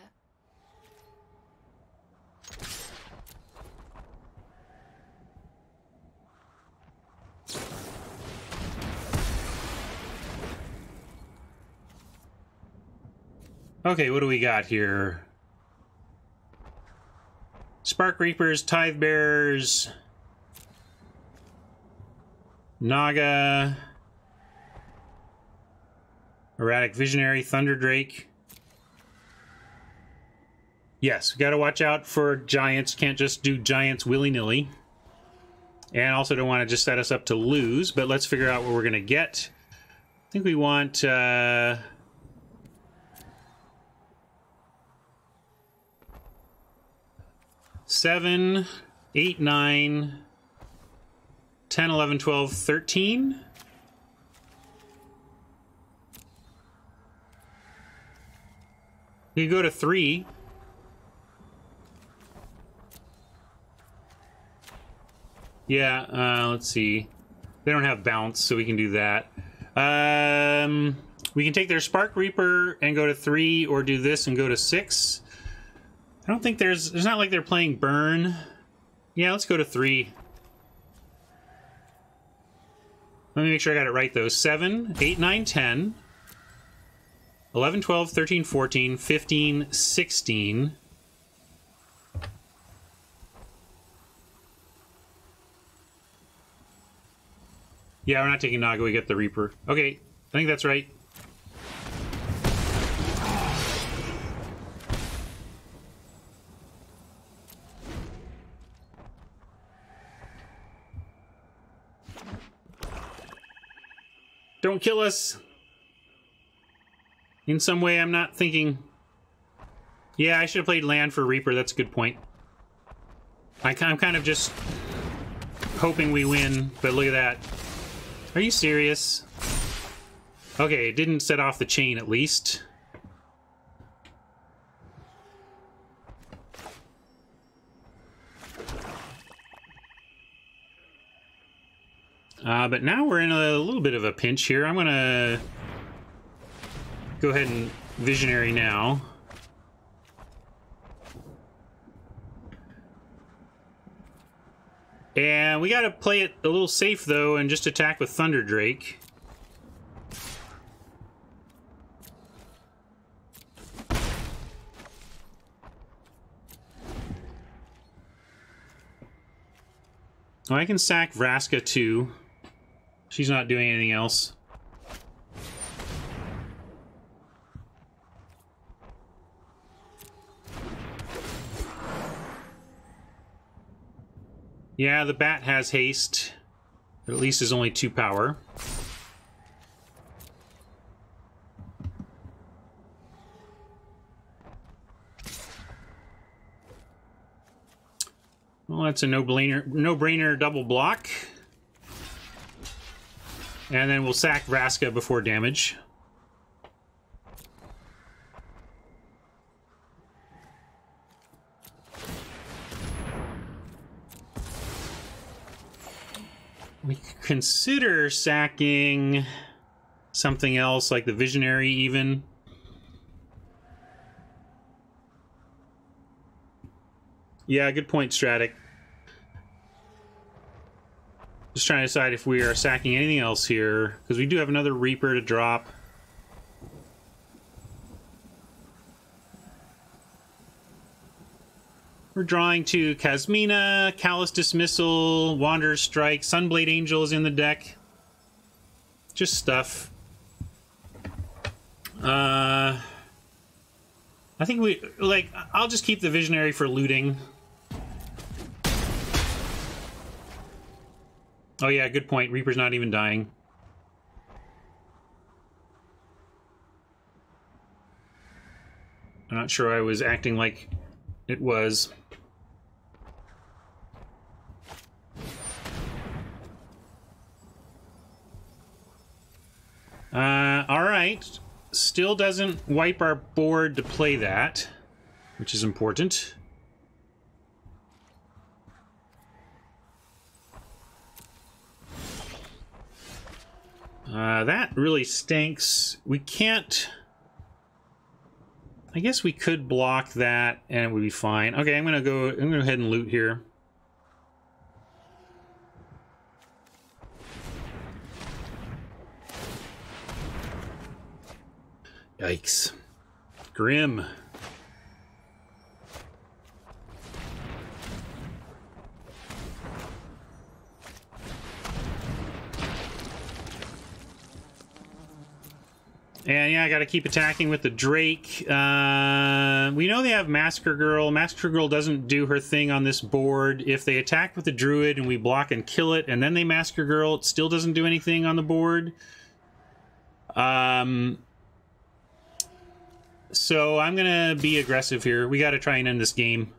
Okay, what do we got here? Spark Reapers, Tithe Bearers, Naga, Erratic Visionary, Thunder Drake. Yes, we got to watch out for giants. Can't just do giants willy nilly. And also don't want to just set us up to lose, but let's figure out what we're to get. I think we want. Uh, Seven, eight, nine, 10, 11, 12, 13. You go to three. Yeah, uh, let's see. They don't have bounce, so we can do that. Um, we can take their Spark Reaper and go to three, or do this and go to six. I don't think there's... It's not like they're playing Burn. Yeah, let's go to three. Let me make sure I got it right, though. 7, 8, 9, 10, 11, 12, 13, 14, 15, 16. Yeah, we're not taking Naga, we get the Reaper. Okay, I think that's right. Don't kill us! In some way, I'm not thinking... Yeah, I should have played land for Reaper, that's a good point. I, I'm kind of just hoping we win, but look at that. Are you serious? Okay, it didn't set off the chain at least. Uh, but now we're in a little bit of a pinch here. I'm gonna go ahead and visionary now. And we gotta play it a little safe though and just attack with Thunder Drake. Oh, I can sack Vraska too. She's not doing anything else. Yeah, the bat has haste. At least is only two power. Well, that's a no-brainer no-brainer double block. And then we'll sack Vraska before damage. We could consider sacking something else, like the Visionary even. Yeah, good point, Stratic. Just trying to decide if we are sacking anything else here, because we do have another Reaper to drop. We're drawing to Kasmina, Callous Dismissal, Wanderer's Strike, Sunblade Angel is in the deck. Just stuff. Uh, I think we, like, I'll just keep the Visionary for looting. Oh yeah, good point. Reaper's not even dying. I'm not sure I was acting like it was. Uh, alright. Still doesn't wipe our board to play that, which is important. Uh, that really stinks. We can't... I guess we could block that and it would be fine. Okay, I'm gonna go I'm gonna go ahead and loot here. Yikes. Grim. And yeah, I got to keep attacking with the Drake. Uh, we know they have Massacre Girl. Massacre Girl doesn't do her thing on this board. If they attack with the Druid and we block and kill it, and then they Massacre Girl, it still doesn't do anything on the board. Um, so I'm to be aggressive here. We got to try and end this game.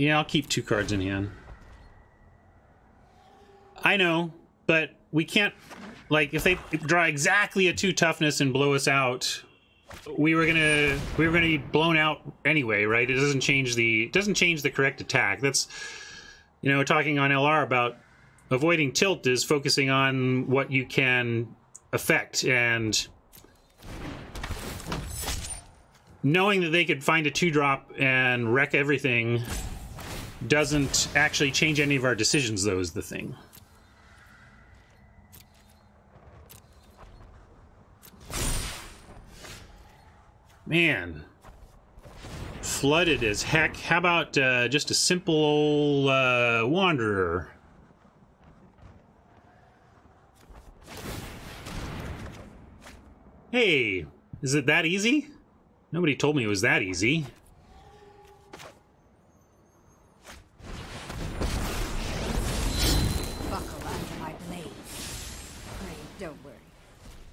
Yeah, I'll keep two cards in hand. I know, but we can't... Like, if they draw exactly a two toughness and blow us out, we were gonna we were gonna be blown out anyway, right? It doesn't change the it doesn't change the correct attack. That's you know talking on LR about avoiding tilt is focusing on what you can affect and knowing that they could find a two drop and wreck everything doesn't actually change any of our decisions, though, is the thing. Man. Flooded as heck. How about uh, just a simple uh, wanderer? Hey, is it that easy? Nobody told me it was that easy.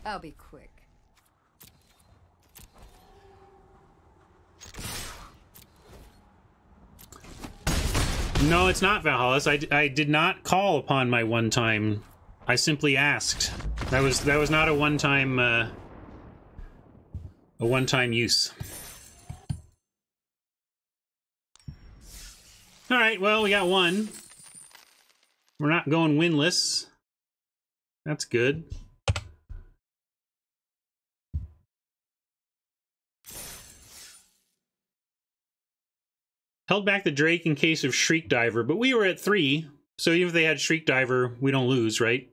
I'll be quick. No, it's not Valhalla. I, I did not call upon my one time. I simply asked. That was that was not a one time uh, a one time use. All right, well, we got one. We're not going winless. That's good. Held back the Drake in case of Shriekdiver, but we were at three, so even if they had Shriekdiver, we don't lose, right?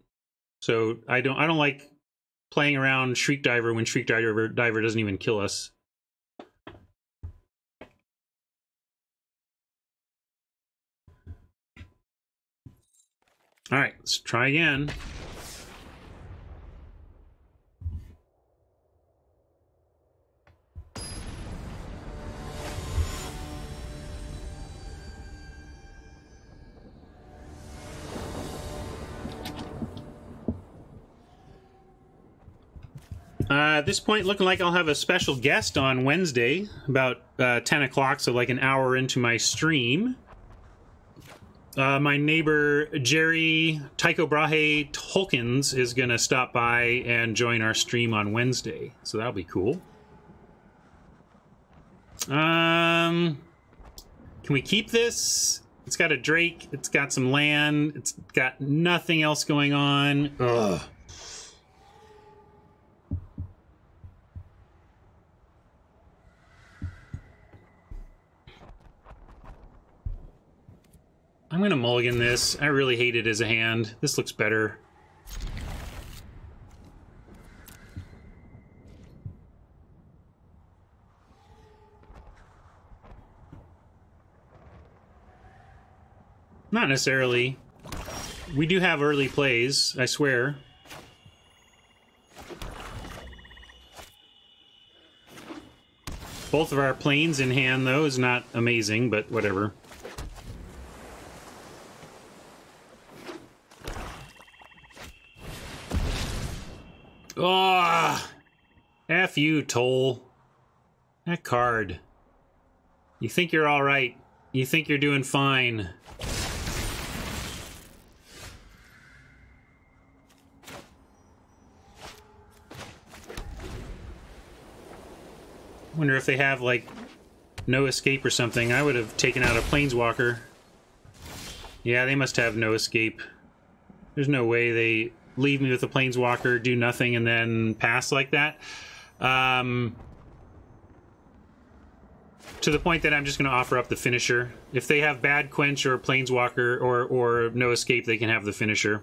So I don't I don't like playing around Shriekdiver when Shriekdiver Diver doesn't even kill us. All right, let's try again. Uh, at this point, looking like I'll have a special guest on Wednesday, about uh, 10 o'clock, so like an hour into my stream. Uh, my neighbor Jerry Tycho Brahe Tolkien's is going to stop by and join our stream on Wednesday, so that'll be cool. Um, can we keep this? It's got a Drake, it's got some land, it's got nothing else going on. Ugh. I'm gonna mulligan this. I really hate it as a hand. This looks better. Not necessarily. We do have early plays, I swear. Both of our Plains in hand, though, is not amazing, but whatever. Ah, F you, Toll. That card. You think you're alright. You think you're doing fine. Wonder if they have, like, no escape or something. I would have taken out a planeswalker. Yeah, they must have no escape. There's no way they leave me with a planeswalker, do nothing, and then pass like that. Um, to the point that I'm just going to offer up the finisher. If they have bad quench or planeswalker or or no escape, they can have the finisher.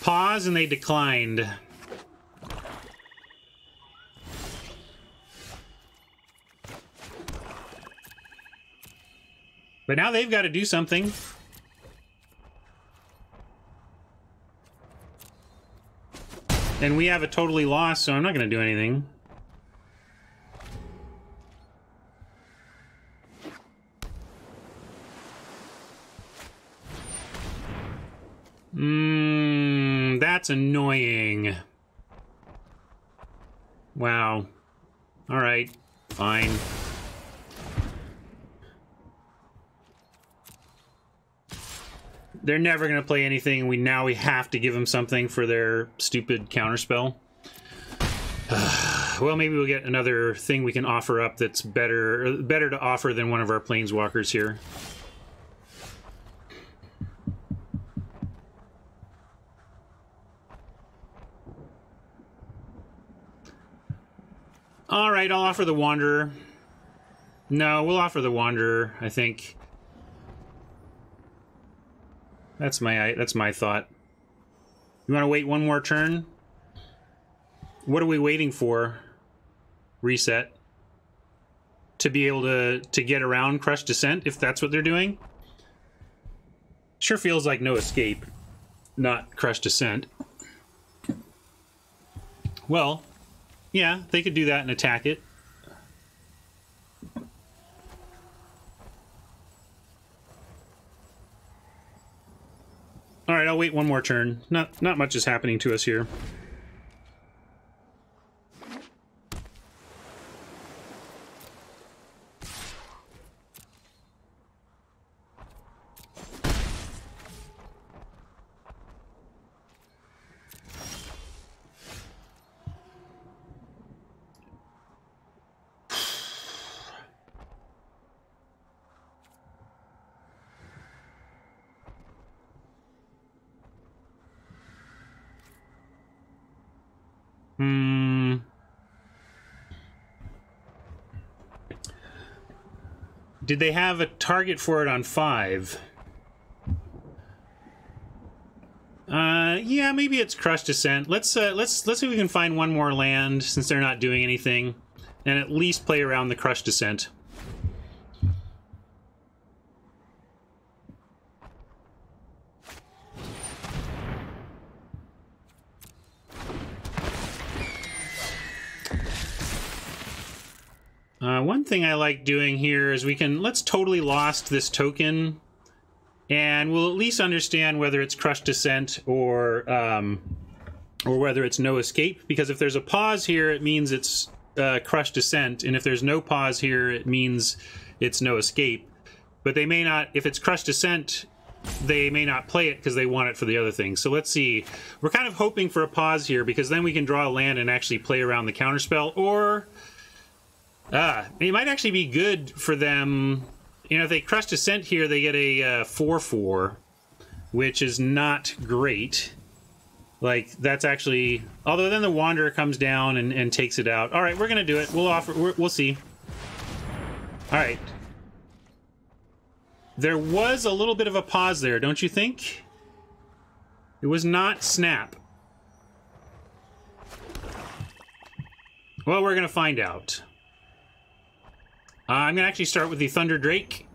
Pause, and they declined. But now they've got to do something. And we have a totally lost, so I'm not going to do anything. Mmm, that's annoying. Wow. Alright, fine. They're never going to play anything. We now we have to give them something for their stupid counterspell. well, maybe we'll get another thing we can offer up that's better better to offer than one of our planeswalkers here. All right, I'll offer the Wanderer. No, we'll offer the Wanderer, I think. That's my that's my thought. You want to wait one more turn? What are we waiting for? Reset. To be able to to get around Crush Dissent if that's what they're doing? Sure feels like no escape, not Crush Dissent. Well, yeah, they could do that and attack it. All right, I'll wait one more turn. Not not much is happening to us here. Did they have a target for it on five? Uh, yeah, maybe it's Crush Dissent. Let's uh, let's let's see if we can find one more land since they're not doing anything, and at least play around the Crush Dissent. Uh, one thing I like doing here is we can let's totally lost this token, and we'll at least understand whether it's Crush Dissent or um, or whether it's No Escape. Because if there's a pause here, it means it's uh, Crush Dissent, and if there's no pause here, it means it's No Escape. But they may not. If it's Crush Dissent, they may not play it because they want it for the other things. So let's see. We're kind of hoping for a pause here because then we can draw a land and actually play around the counterspell, or Ah, it might actually be good for them. You know, if they crush dissent here, they get a 4 uh, 4, which is not great. Like, that's actually. Although then the Wanderer comes down and, and takes it out. All right, we're to do it. We'll offer. we will see. All right. There was a little bit of a pause there, don't you think? It was not snap. Well, we're to find out. Uh, I'm going to actually start with the Thunder Drake.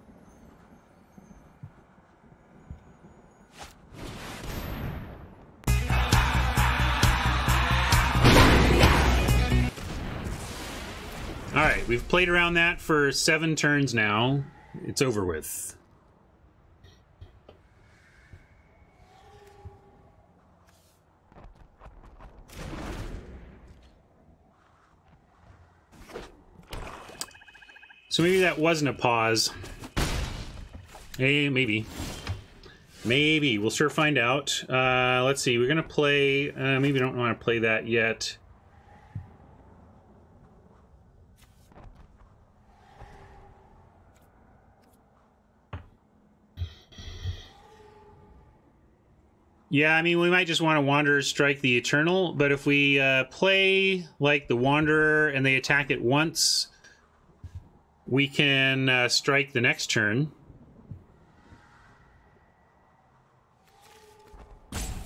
Alright, we've played around that for seven turns now. It's over with. So maybe that wasn't a pause. Hey, maybe. Maybe. We'll sure find out. Uh, let's see. We're going to play... Uh, maybe don't want to play that yet. Yeah, I mean, we might just want to Wanderer strike the Eternal, but if we uh, play like the Wanderer and they attack it once, we can uh, strike the next turn.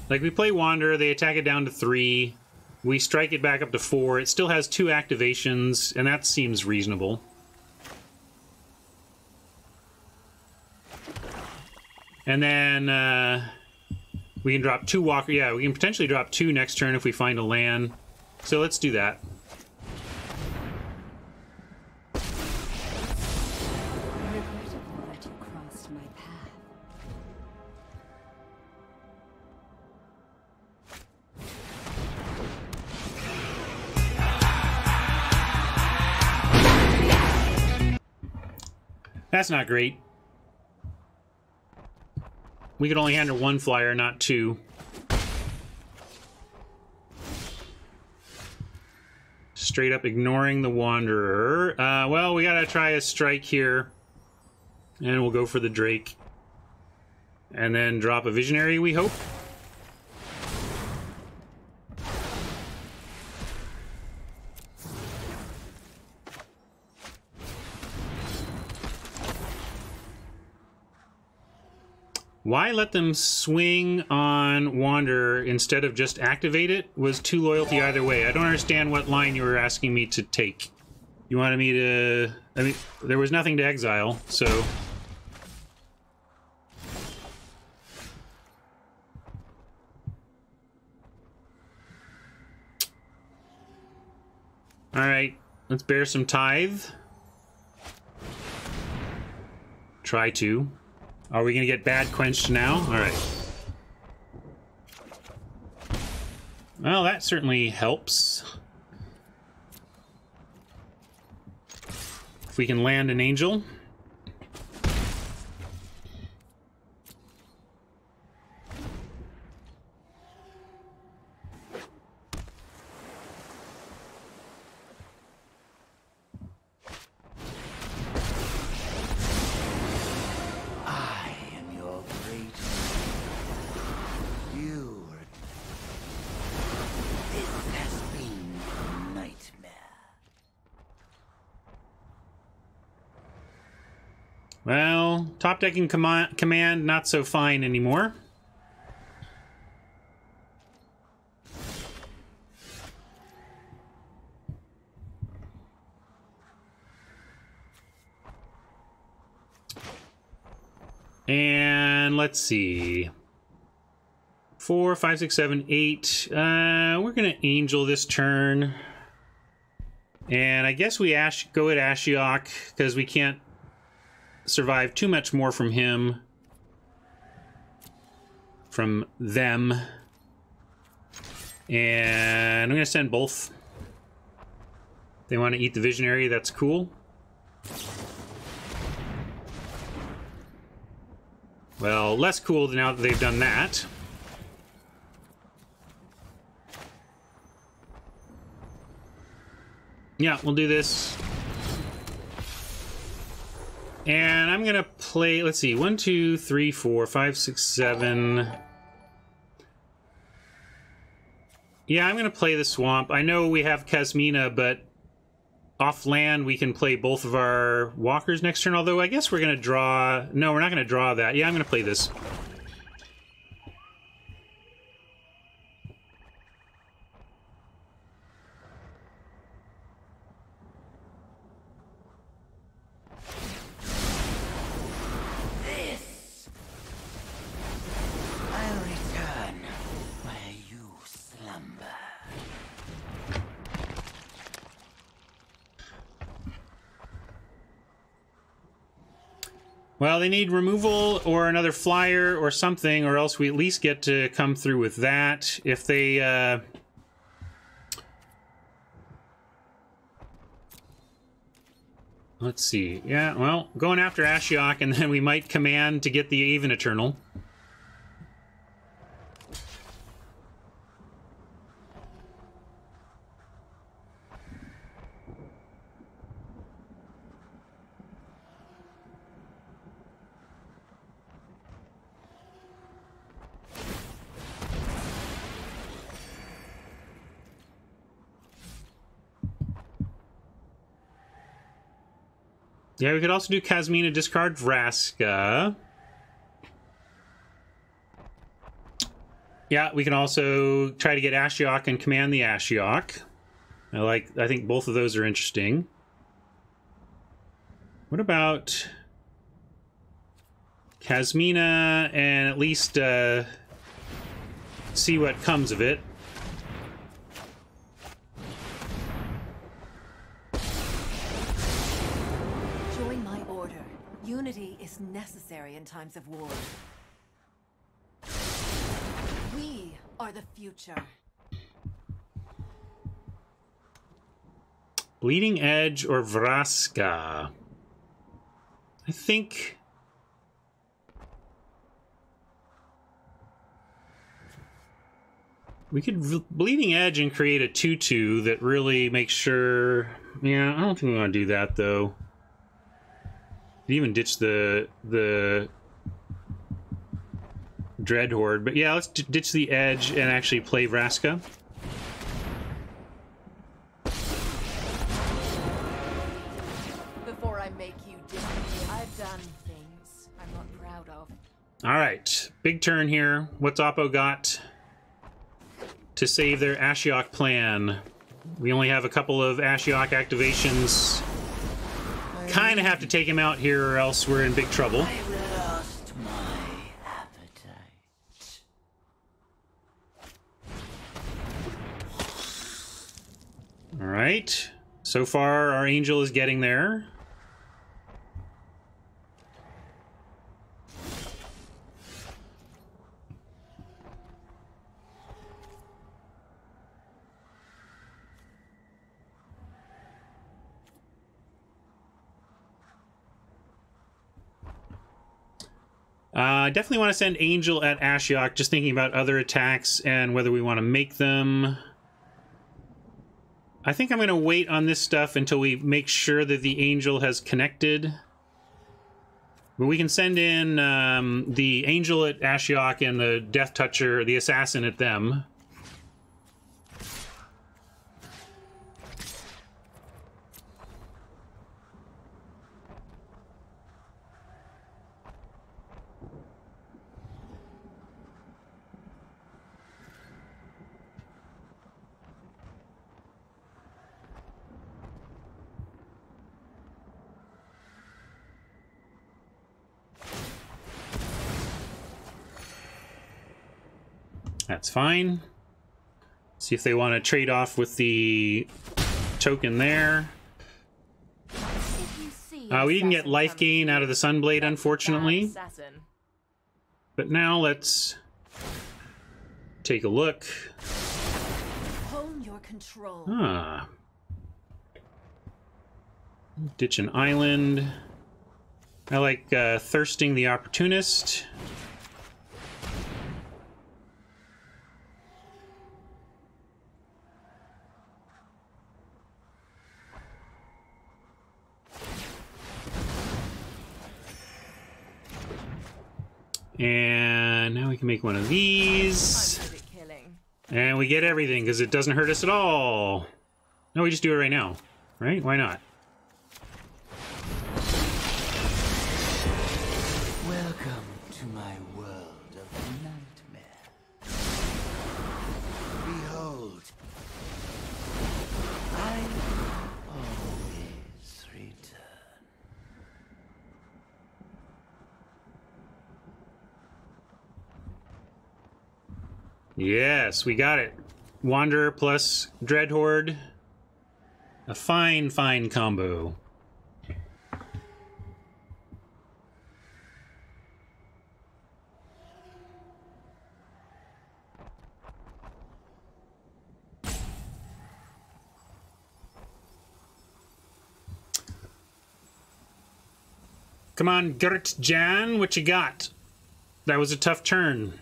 Like we play Wander, they attack it down to three. We strike it back up to four. It still has two activations, and that seems reasonable. And then uh, we can drop two Walker. Yeah, we can potentially drop two next turn if we find a land. So let's do that. That's not great. We could only handle one flyer, not two. Straight up ignoring the Wanderer. Uh, well, we gotta try a strike here. And we'll go for the Drake. And then drop a Visionary, we hope. Why let them swing on Wander instead of just activate it was two loyalty either way. I don't understand what line you were asking me to take. You wanted me to... I mean, there was nothing to exile, so... Alright, let's bear some tithe. Try to. Are we gonna get bad quenched now? Alright. Well, that certainly helps. If we can land an angel. Decking command, command not so fine anymore. And let's see. Four, five, six, seven, eight. Uh, we're gonna angel this turn. And I guess we ash go at Ashiok because we can't survive too much more from him. From them. And I'm going to send both. They want to eat the visionary, that's cool. Well, less cool than now that they've done that. Yeah, we'll do this. And I'm gonna play, let's see, one, two, three, four, five, six, seven. Yeah, I'm gonna play the swamp. I know we have Kasmina, but off land we can play both of our walkers next turn, although I guess we're gonna draw no, we're not gonna draw that. Yeah, I'm gonna play this. This. I'll return where you slumber. Well, they need removal or another flyer or something, or else we at least get to come through with that. If they, uh... Let's see. Yeah, well, going after Ashiok, and then we might command to get the Aven Eternal. Yeah, we could also do Kasmina discard Vraska. Yeah, we can also try to get Ashiok and command the Ashiok. I like I think both of those are interesting. What about Kasmina and at least uh, see what comes of it? Is necessary in times of war. We are the future. Bleeding Edge or Vraska? I think. We could Bleeding Edge and create a 2 2 that really makes sure. Yeah, I don't think we want to do that though. Could even ditch the the Dread Horde, but yeah, let's ditch the Edge and actually play Vraska. Before I make you disappear, I've done things I'm not proud of. All right, big turn here. What's Oppo got to save their Ashiok plan? We only have a couple of Ashiok activations. Kind of have to take him out here, or else we're in big trouble. I lost my appetite. All right. So far, our angel is getting there. Uh, I definitely want to send Angel at Ashiok, just thinking about other attacks and whether we want to make them. I think I'm going to wait on this stuff until we make sure that the angel has connected. But we can send in um, the angel at Ashiok and the Death Toucher, the assassin at them. That's fine. See if they want to trade off with the token there. If Uh, we didn't get life gain out of the Sunblade, that's unfortunately. But now let's take a look. Hone your control. Ah. Ditch an island. I like uh, Thirsting the Opportunist. And now we can make one of these. And we get everything because it doesn't hurt us at all. No, we just do it right now. Right? Why not? Welcome to my world of nightmare. Behold, I always return. Yes, we got it. Wanderer plus Dreadhorde. A fine, fine combo. Come on, Gert Jan, what you got? That was a tough turn.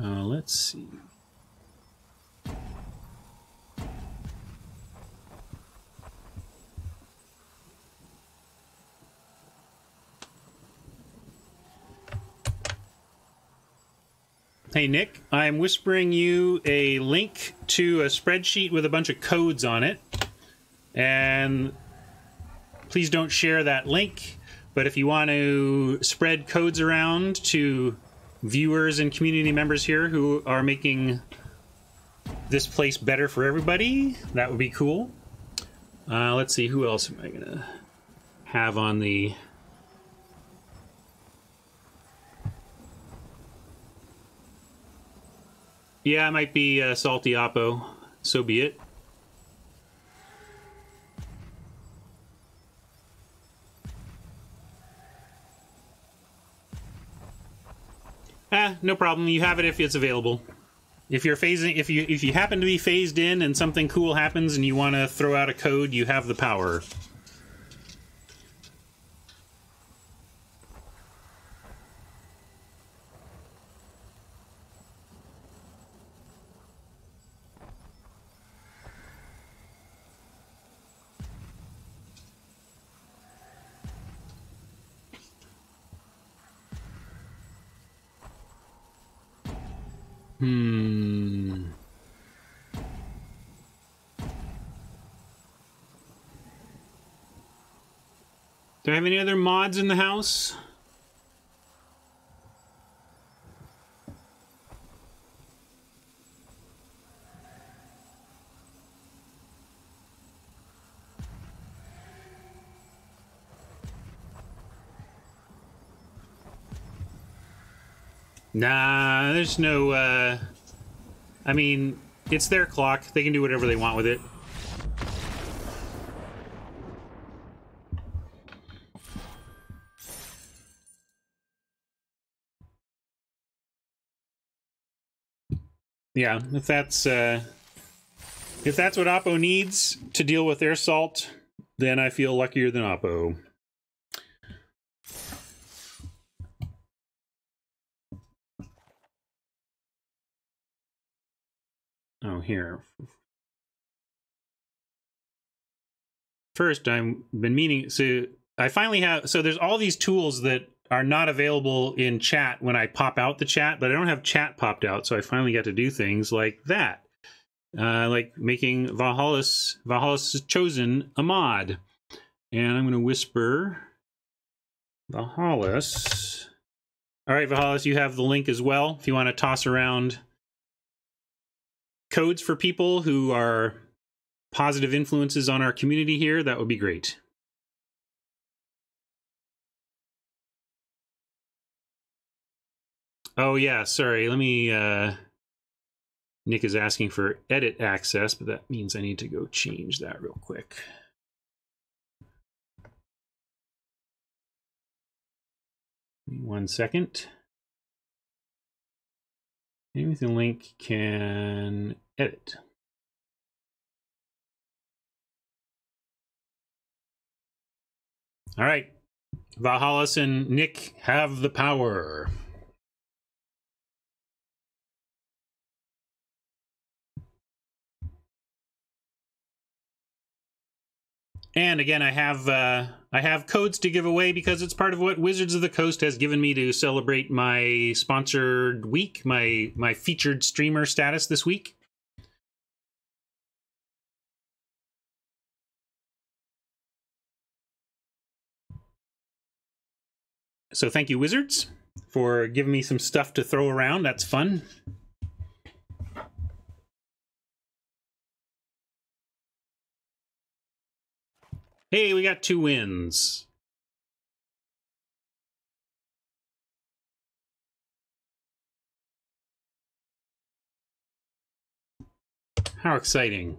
Uh, let's see. Hey Nick, I'm whispering you a link to a spreadsheet with a bunch of codes on it. And please don't share that link. But if you want to spread codes around to viewers and community members here who are making this place better for everybody, that would be cool. Uh, let's see, who else am I going to have on the. Yeah, it might be uh, Salty Oppo. So be it. Ah, no problem. You have it if it's available. If you're phasing, if you if you happen to be phased in and something cool happens and you want to throw out a code, you have the power. Have any other mods in the house? Nah, there's no, uh... I mean, it's their clock. They can do whatever they want with it. Yeah, if that's, uh... If that's what Oppo needs to deal with their salt, then I feel luckier than Oppo. Oh, here. First, I've been meaning so I finally have so there's all these tools that are not available in chat when I pop out the chat, but I don't have chat popped out, so I finally got to do things like that. Uh, like making Valhalla's Valhalla's chosen a mod. And I'm gonna whisper Valhalla's. All right, Valhalla's, you have the link as well if you want to toss around codes for people who are positive influences on our community here, that would be great. Oh yeah, sorry. Let me uh Nick is asking for edit access, but that means I need to go change that real quick. One second. Maybe the link can edit. All right. Valhallas and Nick have the power. And again, I have uh, I have codes to give away because it's part of what Wizards of the Coast has given me to celebrate my sponsored week, my my featured streamer status this week. So thank you, Wizards, for giving me some stuff to throw around. That's fun. Hey, we got two wins. How exciting.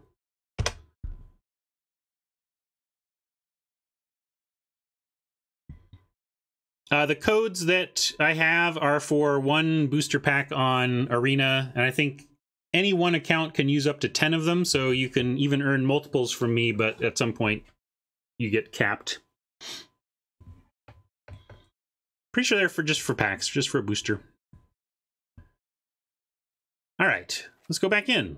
Uh, the codes that I have are for one booster pack on Arena, and I think any one account can use up to 10 of them, so you can even earn multiples from me, but at some point you get capped. Pretty sure they're for just for packs, just for a booster. All right, let's go back in.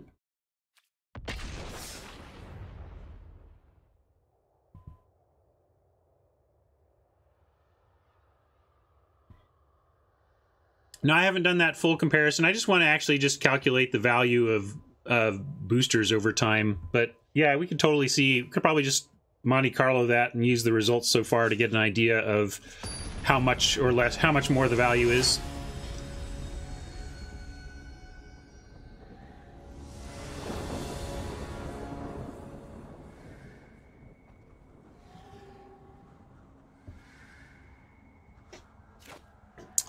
Now I haven't done that full comparison. I just want to actually just calculate the value of of boosters over time. But yeah, we could totally see. Could probably just Monte Carlo that and use the results so far to get an idea of how much or less, how much more the value is.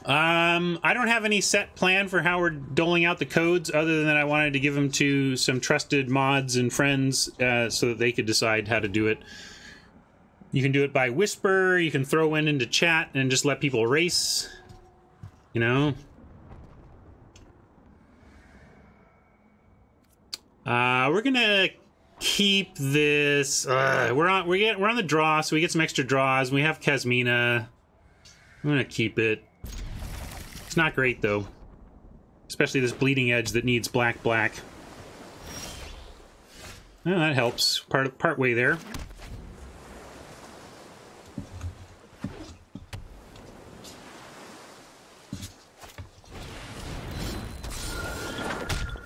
Um, I don't have any set plan for how we're doling out the codes, other than I wanted to give them to some trusted mods and friends, uh, so that they could decide how to do it. You can do it by whisper. You can throw in into chat and just let people race. You know. Uh, we're gonna keep this. Uh, we're on. We get. We're on the draw, so we get some extra draws. We have Kasmina. I'm gonna keep it. It's not great, though. Especially this bleeding edge that needs black black. Well, that helps. Part, part way there.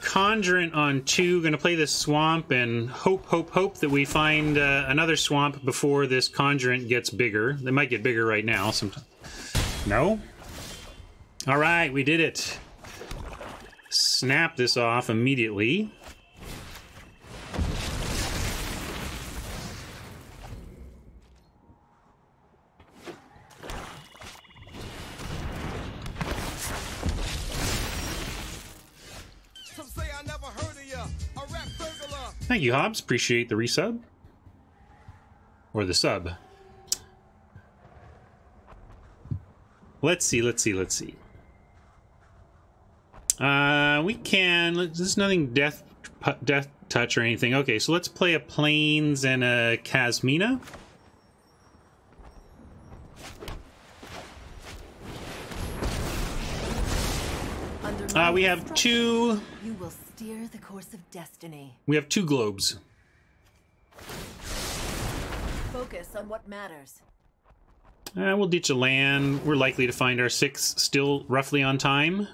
Conjurant on two. Going to play this swamp and hope, hope, hope that we find uh, another swamp before this Conjurant gets bigger. They might get bigger right now. Sometime. No? All right, we did it. Snap this off immediately. Some say I never heard of ya. A rap burglar. Thank you, Hobbs. Appreciate the resub. Or the sub. Let's see, let's see, let's see. Uh, we can. There's nothing death, death touch or anything. Okay, so let's play a Plains and a Kasmina. Uh, we have two. You will steer the course of destiny. We have two globes. Focus on what matters. Uh, we'll ditch a land. We're likely to find our six still roughly on time.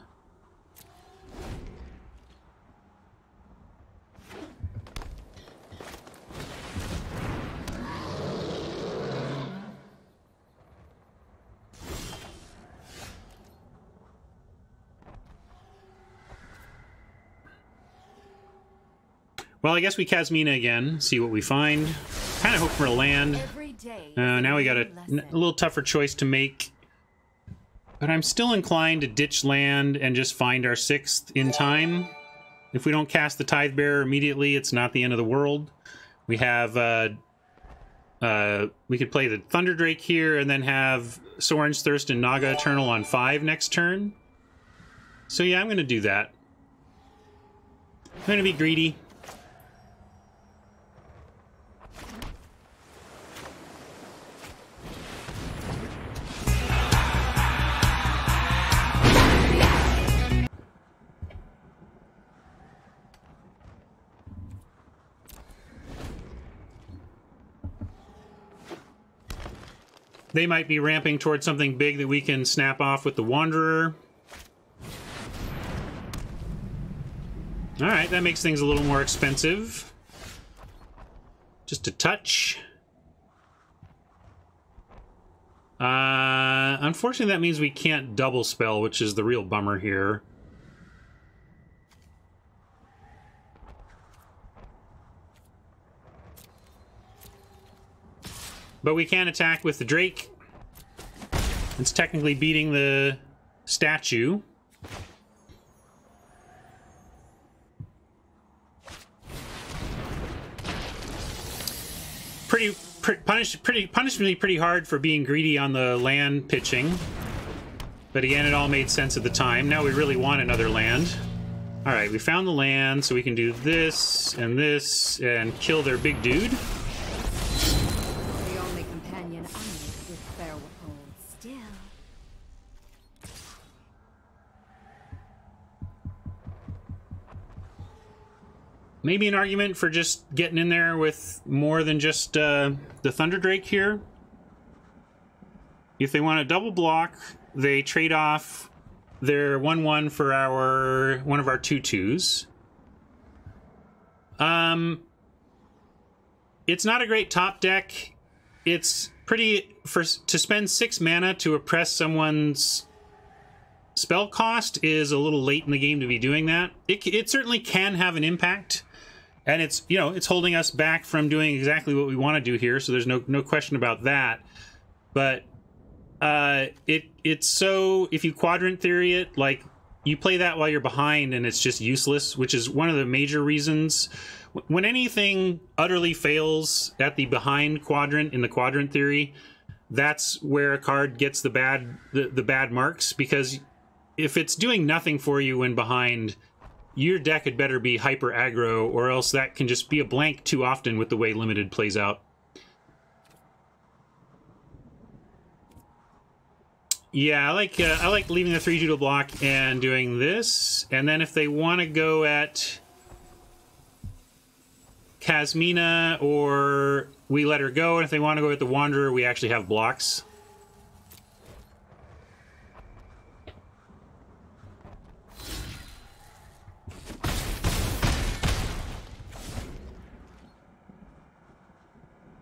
Well, I guess we Kasmina again, see what we find. Kind of hope for a land. Every day. is Uh, now we got a, a little tougher choice to make. But I'm still inclined to ditch land and just find our sixth in time. If we don't cast the Tithebearer immediately, it's not the end of the world. We have, uh, uh, we could play the Thunder Drake here and then have Sorin's Thirst and Naga Eternal on five next turn. So yeah, I'm going to do that. I'm going to be greedy. They might be ramping towards something big that we can snap off with the Wanderer. Alright, that makes things a little more expensive. Just a touch. Uh, unfortunately, that means we can't double spell, which is the real bummer here. But we can attack with the Drake. It's technically beating the statue. Pretty, punish, pretty punished me pretty hard for being greedy on the land pitching. But again, it all made sense at the time. Now we really want another land. All right, we found the land, so we can do this and this and kill their big dude. Maybe an argument for just getting in there with more than just uh, the Thunder Drake here. If they want a double block, they trade off their one-one for our one of our two twos. Um, it's not a great top deck. It's pretty for to spend six mana to oppress someone's spell cost is a little late in the game to be doing that. It, it certainly can have an impact, and it's you know it's holding us back from doing exactly what we want to do here. So there's no no question about that. But uh, it it's so if you quadrant theory it like you play that while you're behind and it's just useless, which is one of the major reasons when anything utterly fails at the behind quadrant in the quadrant theory. That's where a card gets the bad the, the bad marks because if it's doing nothing for you when behind, your deck had better be hyper aggro, or else that can just be a blank too often with the way limited plays out. Yeah, I like uh, I like leaving the three two block and doing this, and then if they want to go at Kasmina or we let her go, and if they want to go at the Wanderer, we actually have blocks.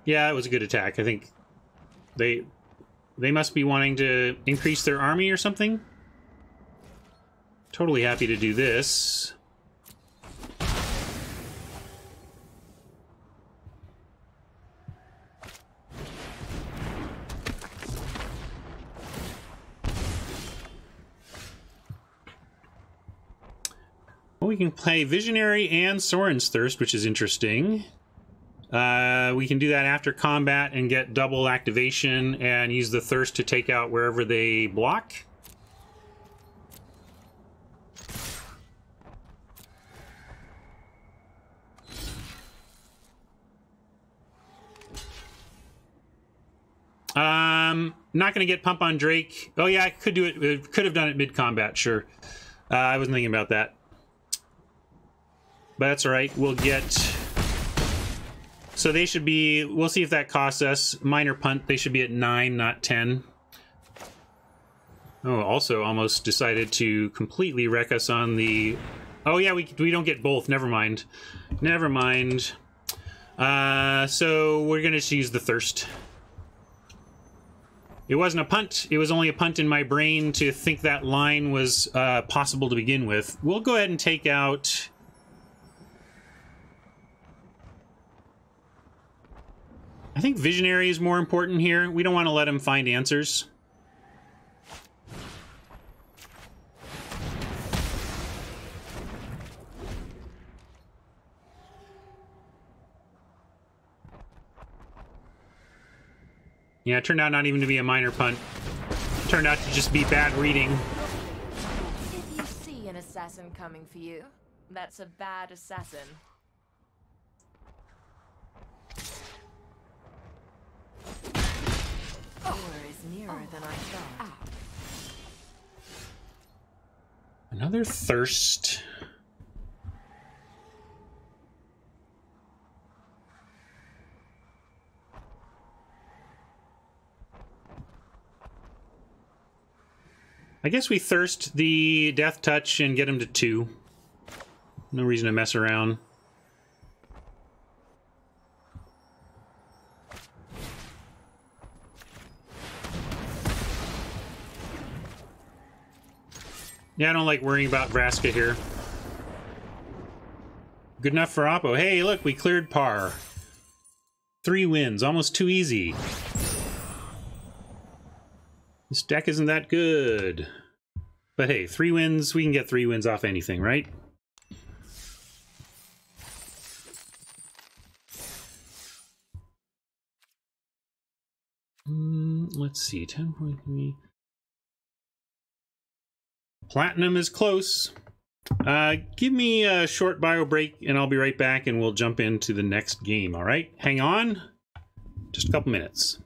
Yeah, it was a good attack. I think they they must be wanting to increase their army or something. Totally happy to do this. We can play Visionary and Sorin's Thirst, which is interesting. Uh, we can do that after combat and get double activation and use the Thirst to take out wherever they block. Um, not going to get pump on Drake. Oh yeah, I could do it. uh, Could have done it mid combat. Sure. Uh, I wasn't thinking about that. But that's all right. We'll get. So they should be. We'll see if that costs us. Minor punt. They should be at nine, not ten. Oh, also almost decided to completely wreck us on the. Oh yeah, we we don't get both. Never mind. Never mind. Uh, so we're gonna just use the thirst. It wasn't a punt. It was only a punt in my brain to think that line was uh, possible to begin with. We'll go ahead and take out. I think Visionary is more important here. We don't want to let him find answers. Yeah, it turned out not even to be a minor punt. It turned out to just be bad reading. If you see an assassin coming for you, that's a bad assassin. War is nearer than I thought. Another thirst. I guess we thirst the death touch and get him to two. No reason to mess around. Yeah, I don't like worrying about Vraska here. Good enough for Oppo. Hey, look, we cleared par. Three wins, almost too easy. This deck isn't that good. But hey, three wins, we can get three wins off anything, right? Mm, let's see, 10.3. Platinum is close. Uh, give me a short bio break and I'll be right back and we'll jump into the next game, all right? Hang on. Just a couple minutes.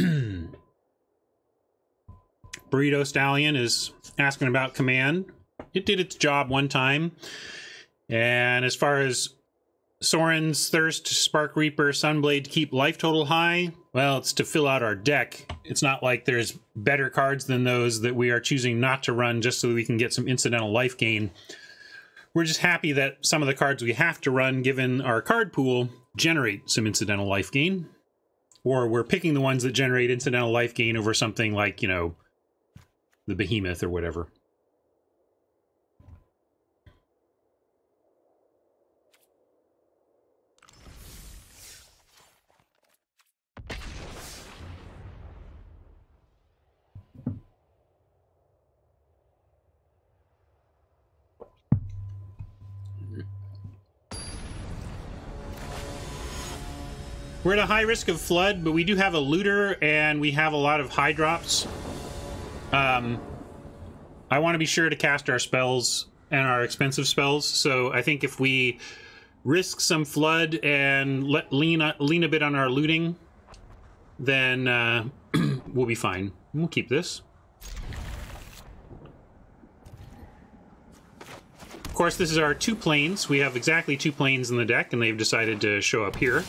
Burrito Stallion is asking about command. It did its job one time. And as far as Sorin's Thirst, Spark Reaper, Sunblade to keep life total high, well, it's to fill out our deck. It's not like there's better cards than those that we are choosing not to run just so that we can get some incidental life gain. We're just happy that some of the cards we have to run, given our card pool, generate some incidental life gain. Or we're picking the ones that generate incidental life gain over something like, you know, the Behemoth or whatever. We're at a high risk of flood, but we do have a looter and we have a lot of high drops. Um, I want to be sure to cast our spells and our expensive spells. So I think if we risk some flood and let lean lean a bit on our looting, then uh, we'll be fine. We'll keep this. Of course, this is our two Plains. We have exactly two Plains in the deck, and they've decided to show up here.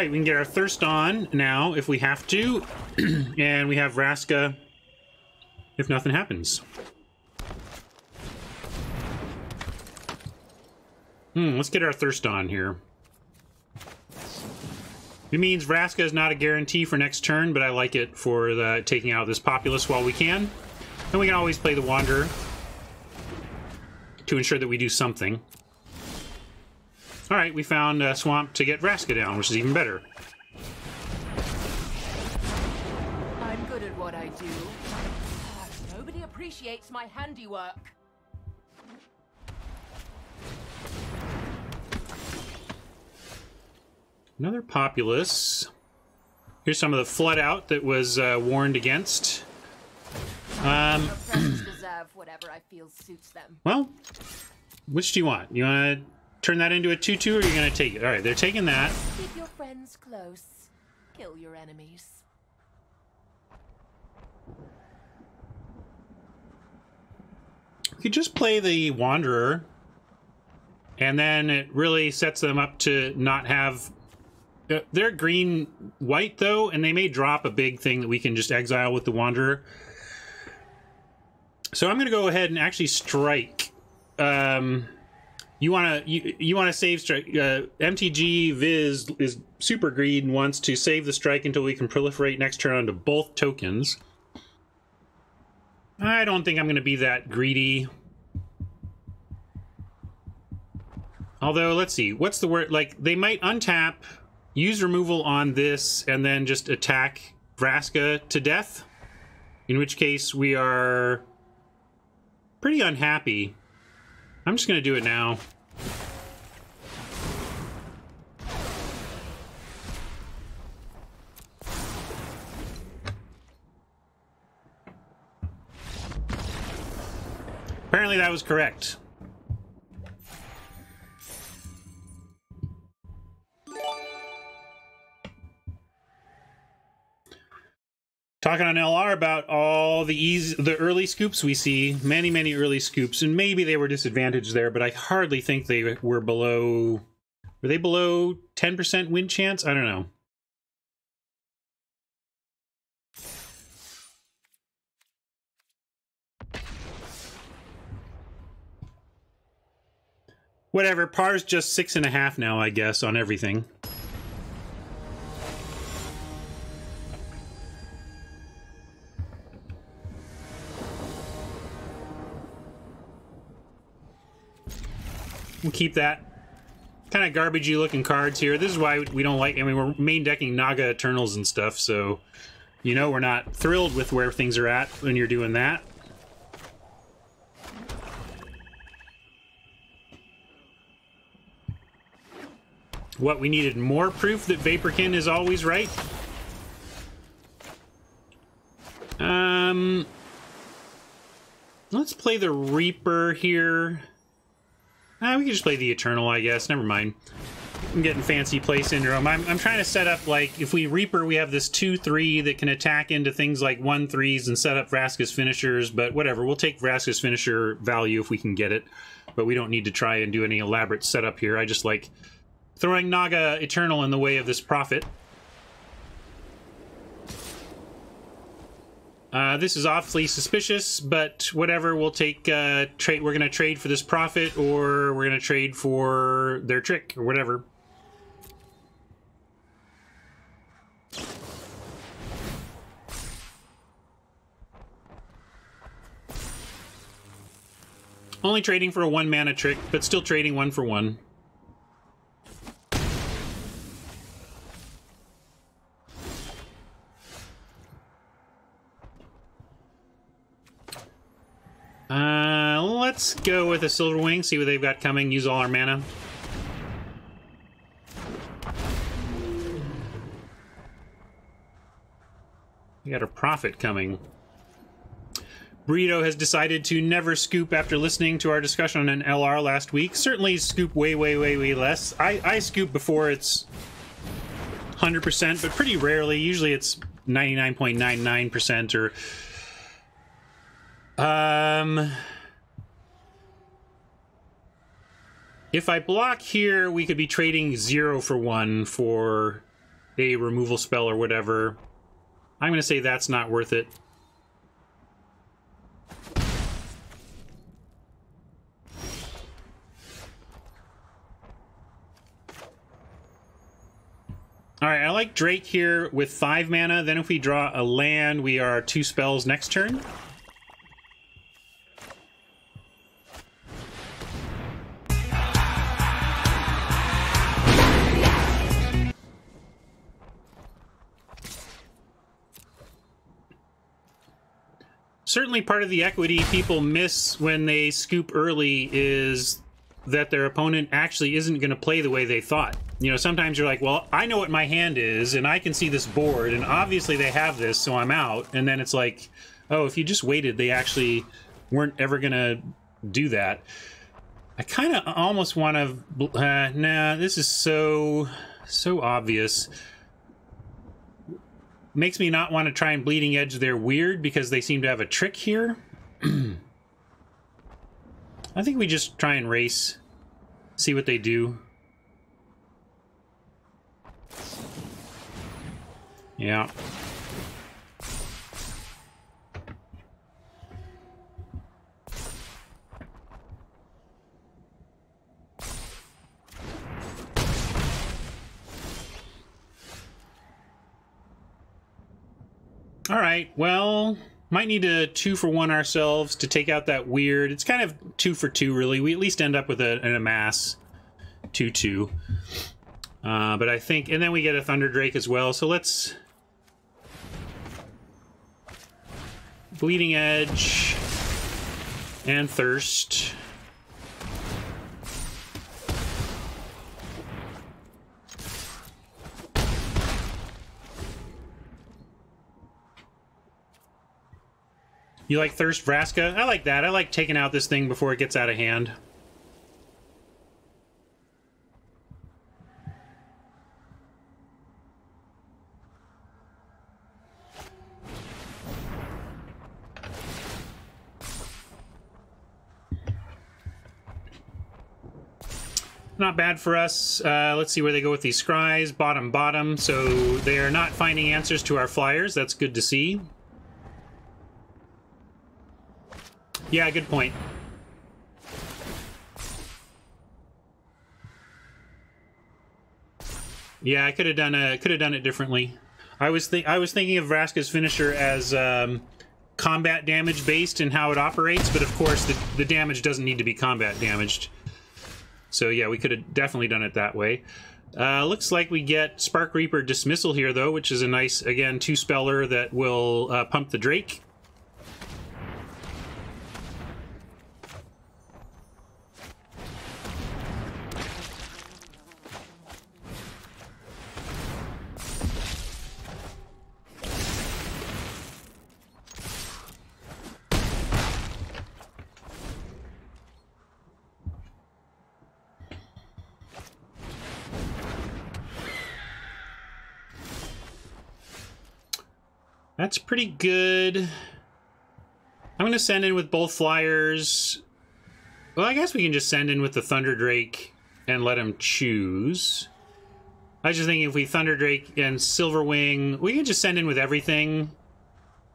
Right, we can get our thirst on now if we have to, and we have Vraska if nothing happens. Hmm, let's get our thirst on here. It means Vraska is not a guarantee for next turn, but I like it for the, taking out this populace while we can. And we can always play the Wanderer to ensure that we do something. All right, we found a swamp to get Vraska down, which is even better. I'm good at what I do. Nobody appreciates my handiwork. Another populace. Here's some of the flood out that was uh, warned against. Um, deserve whatever I feel suits them. well, which do you want? You want to turn that into a 2-2 or are you going to take it? All right, they're taking that. Keep your friends close. Kill your enemies. You could just play the Wanderer, and then it really sets them up to not have. uh, They're green white though, and they may drop a big thing that we can just exile with the Wanderer. So I'm going to go ahead and actually strike. Um, you want to you, you want to save strike. Uh, MTG Viz is super greed and wants to save the strike until we can proliferate next turn onto both tokens. I don't think I'm going to be that greedy. Although, let's see. What's the word? Like, they might untap, use removal on this, and then just attack Vraska to death. In which case, we are pretty unhappy. I'm just to do it now. Apparently that was correct. Talking on LR about all the easy, the early scoops we see, many, many early scoops, and maybe they were disadvantaged there, but I hardly think they were below. Were they below 10% win chance? I don't know. Whatever, par's just six and a half now, I guess, on everything. We'll keep that. Kind of garbagey looking cards here. This is why we don't like, I mean, we're main decking Naga Eternals and stuff, so you know we're not thrilled with where things are at when you're doing that. What, we needed more proof that Vaporkin is always right? Um... let's play the Reaper here. Ah, we can just play the Eternal, I guess. Never mind. I'm getting fancy play syndrome. I'm, I'm trying to set up, like, if we Reaper, we have this 2-3 that can attack into things like 1-3s and set up Vraska's finishers, but whatever. We'll take Vraska's finisher value if we can get it, but we don't need to try and do any elaborate setup here. I just like throwing Naga Eternal in the way of this Prophet. Uh, this is awfully suspicious, but whatever. We'll take uh, trade. We're gonna trade for this Prophet, or we're gonna trade for their trick, or whatever. Only trading for a one mana trick, but still trading one for one. Uh, let's go with a Silver Wing, see what they've got coming, use all our mana. We got a Prophet coming. Burrito has decided to never scoop after listening to our discussion on an LR last week. Certainly scoop way, way, way, way less. I, I scoop before it's 100%, but pretty rarely. Usually it's 99.99% or... Um... If I block here, we could be trading zero for one for a removal spell or whatever. I'm going to say that's not worth it. All right, I like Drake here with five mana. Then if we draw a land, we are two spells next turn. Certainly part of the equity people miss when they scoop early is that their opponent actually isn't going to play the way they thought. You know, sometimes you're like, well, I know what my hand is, and I can see this board, and obviously they have this, so I'm out. And then it's like, oh, if you just waited, they actually weren't ever going to do that. I kind of almost want to, uh, nah, this is so, so obvious. Makes me not want to try and bleeding edge their weird because they seem to have a trick here. I think we just try and race, see what they do. Yeah. All right, well, might need to two for one ourselves to take out that weird. It's kind of two for two, really. We at least end up with a, an amass 2 2. Uh, but I think, and then we get a Thunder Drake as well. So let's Bleeding Edge and Thirst. You like Thirst Vraska? I like that. I like taking out this thing before it gets out of hand. not bad for us. Uh, let's see where they go with these scries. Bottom, bottom. So they are not finding answers to our flyers. That's good to see. Yeah, good point. Yeah, I could have done a could have done it differently. I was think I was thinking of Vraska's finisher as um, combat damage based and how it operates, but of course the the damage doesn't need to be combat damaged. So yeah, we could have definitely done it that way. Uh, looks like we get Spark Reaper Dismissal here, though, which is a nice, again, two-speller that will uh, pump the Drake. That's pretty good. I'm going to send in with both flyers. Well, I guess we can just send in with the Thunder Drake and let him choose. I was just thinking if we Thunder Drake and Silverwing, we can just send in with everything.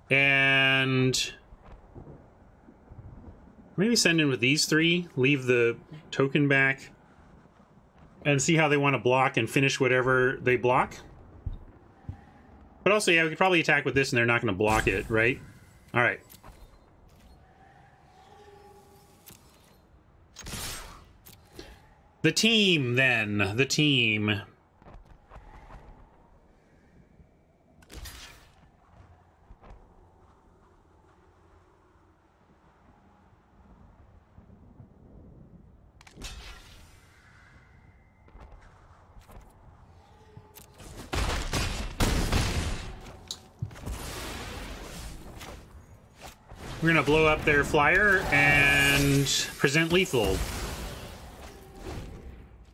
And maybe send in with these three, leave the token back, and see how they want to block and finish whatever they block. But also, yeah, we could probably attack with this and they're not going to block it, right? All right. The team, then. The team. We're gonna blow up their flyer and present lethal.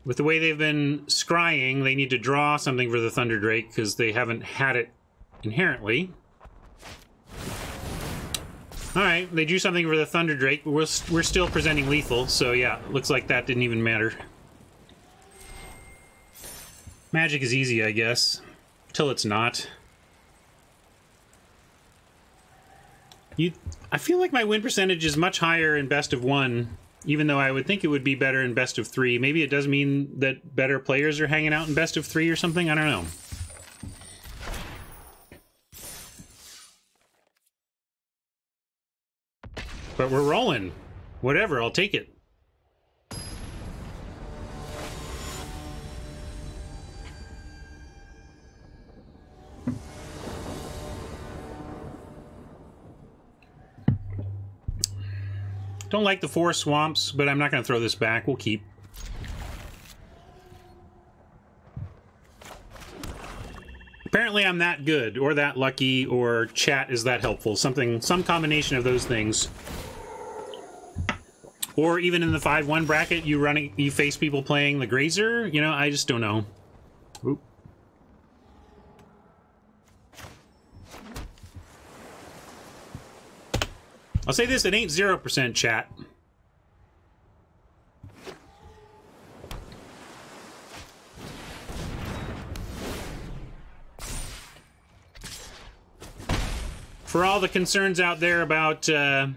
With the way they've been scrying, they need to draw something for the Thunder Drake because they haven't had it inherently. Alright, they drew something for the Thunder Drake, but we're, we're still presenting lethal, so yeah, looks like that didn't even matter. Magic is easy, I guess. Till it's not. You, I feel like my win percentage is much higher in best of one, even though I would think it would be better in best of three. Maybe it does mean that better players are hanging out in best of three or something. I don't know. But we're rolling. Whatever, I'll take it. Don't like the four swamps, but I'm not going to throw this back. We'll keep. Apparently I'm that good, or that lucky, or chat is that helpful. Something, some combination of those things. Or even in the 5-1 bracket, you running, you face people playing the Grazer. You know, I just don't know. Oop. I'll say this, it ain't 0% chat. For all the concerns out there about, uh,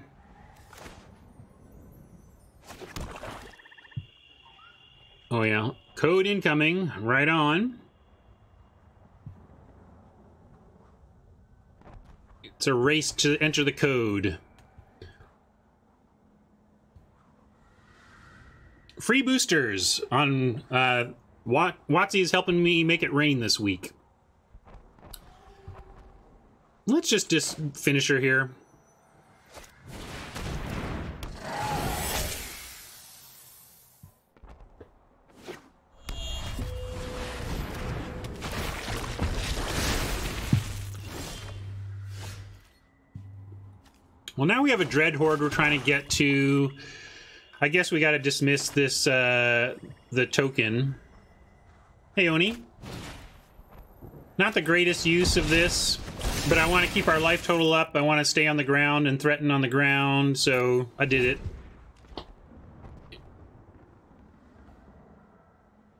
Oh yeah, code incoming, right on. It's a race to enter the code. Free boosters on uh, Wat Watsy is helping me make it rain this week. Let's just just finish her here. Well, now we have a Dreadhorde we're trying to get to. I guess we got to dismiss this, uh, the token. Hey, Oni. Not the greatest use of this, but I want to keep our life total up. I want to stay on the ground and threaten on the ground, so I did it.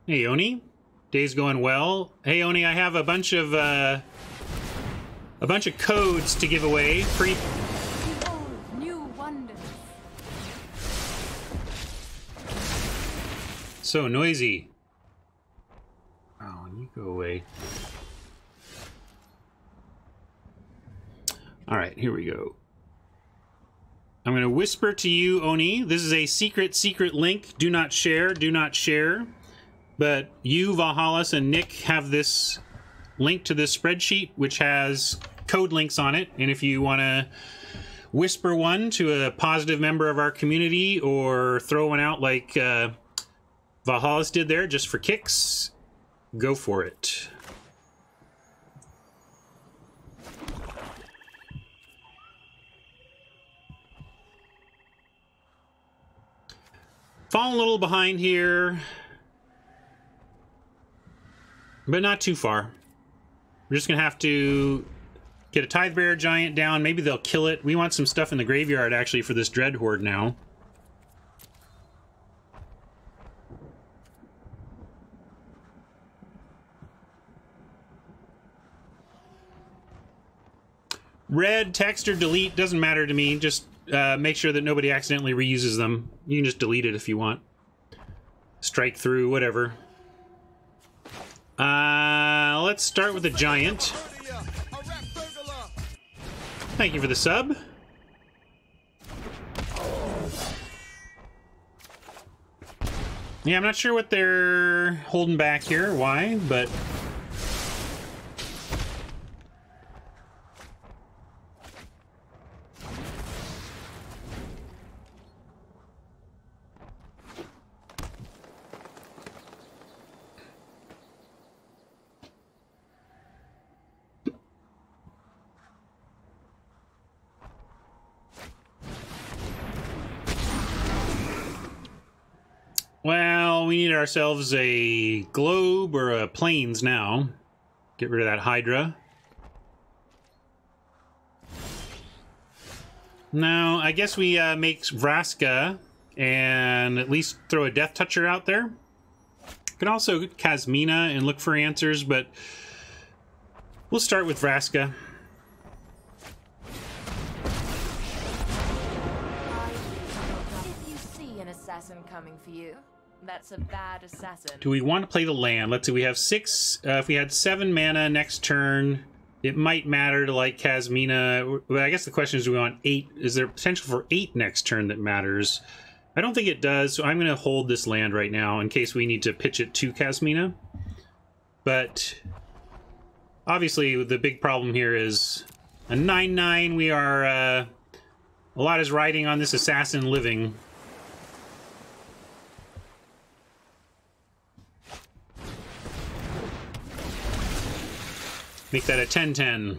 Hey, Oni. Day's going well. Hey, Oni, I have a bunch of, uh, a bunch of codes to give away. Free So noisy. Oh, you go away. All right, here we go. I'm going to whisper to you, Oni. This is a secret, secret link. Do not share, do not share. But you, Valhalis, and Nick have this link to this spreadsheet, which has code links on it. And if you want to whisper one to a positive member of our community or throw one out like uh, Valhalis did there just for kicks, go for it. Falling a little behind here, but not too far. We're just gonna have to Get a Tithebearer Giant down. Maybe they'll kill it. We want some stuff in the graveyard, actually, for this Dreadhorde now. Red, text, or delete doesn't matter to me. Just uh, make sure that nobody accidentally reuses them. You can just delete it if you want. Strike through, whatever. Uh, let's start with giant. A burglar. Thank you for the sub. Yeah, I'm not sure what they're holding back here, why, but Well, we need ourselves a globe or a Plains now. Get rid of that Hydra. Now, I guess we uh, make Vraska and at least throw a Death Toucher out there. Could also Kasmina and look for answers, but we'll start with Vraska. If you see an assassin coming for you, that's a bad assassin. Do we want to play the land? Let's see. We have six. Uh, if we had seven mana next turn, it might matter to like Kasmina. Well, I guess the question is, do we want eight? Is there potential for eight next turn that matters? I don't think it does. So I'm going to hold this land right now in case we need to pitch it to Kasmina. But obviously, the big problem here is a nine-nine. We are uh, a lot is riding on this assassin living. Make that a 10-10.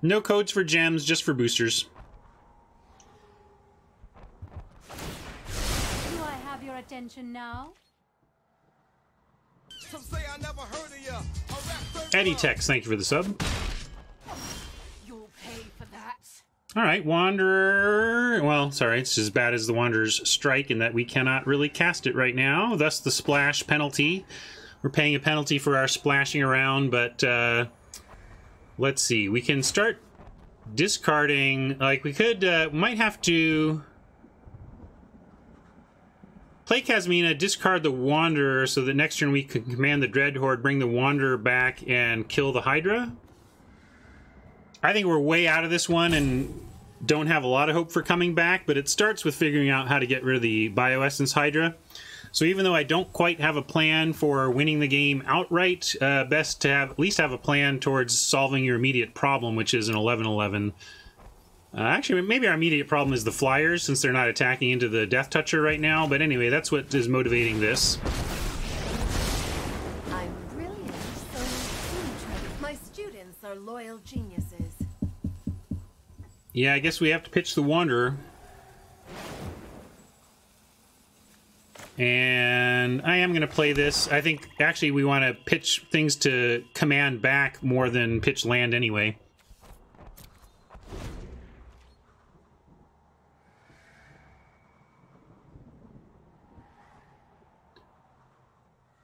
No codes for gems, just for boosters. Do I have your attention now? Some say I never heard of ya, a rap burglar. Eddie Tex, thank you for the sub. You'll pay for that. All right, Wanderer. Well, sorry, it's as bad as the Wanderer's strike in that we cannot really cast it right now. Thus, the splash penalty. We're paying a penalty for our splashing around, but uh, let's see. We can start discarding. Like we could, uh, might have to play Kasmina, discard the Wanderer, so that next turn we can command the Dreadhorde, bring the Wanderer back, and kill the Hydra. I think we're way out of this one and don't have a lot of hope for coming back, but it starts with figuring out how to get rid of the Bioessence Hydra. So even though I don't quite have a plan for winning the game outright, uh, best to have at least have a plan towards solving your immediate problem, which is an 11-11. Uh, actually, maybe our immediate problem is the Flyers, since they're not attacking into the Death Toucher right now. But anyway, that's what is motivating this. I'm brilliant, so. My students are loyal geniuses. Yeah, I guess we have to pitch the Wanderer. And I am going to play this. I think actually we want to pitch things to command back more than pitch land anyway.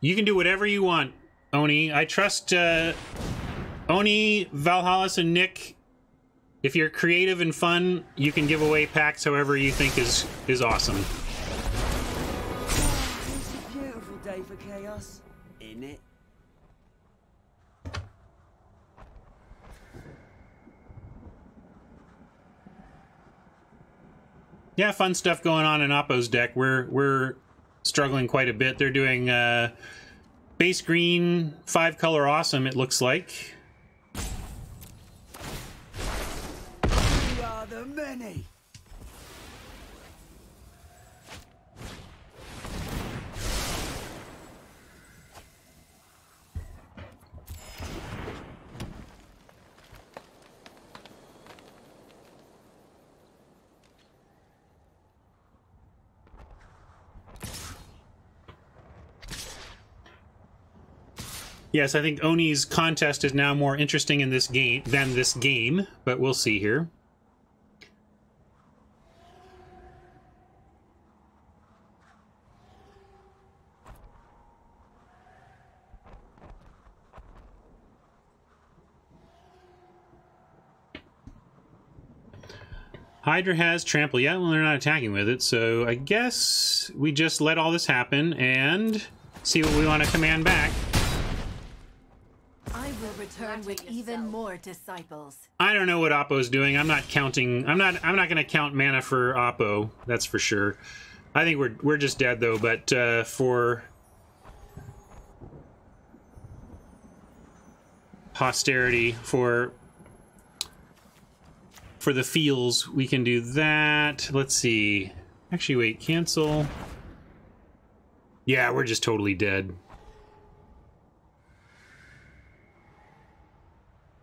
You can do whatever you want, Oni. I trust uh, Oni, Valhallas, and Nick if you're creative and fun, you can give away packs however you think is is awesome. It's a beautiful day for chaos, isn't it? Yeah, fun stuff going on in Oppo's deck. We're we're struggling quite a bit. They're doing uh, base green, five color awesome. It looks like. many! Yes, I think Oni's contest is now more interesting in this game than this game, but we'll see here. Hydra has trample. Yeah, well, they're not attacking with it, so I guess we just let all this happen and see what we want to command back. I will return with even more disciples. I don't know what Oppo's doing. I'm not counting. I'm not. I'm not going to count mana for Oppo. That's for sure. I think we're we're just dead though. But uh, for posterity, for for the feels, we can do that. Let's see. Actually, wait. Cancel. Yeah, we're just totally dead.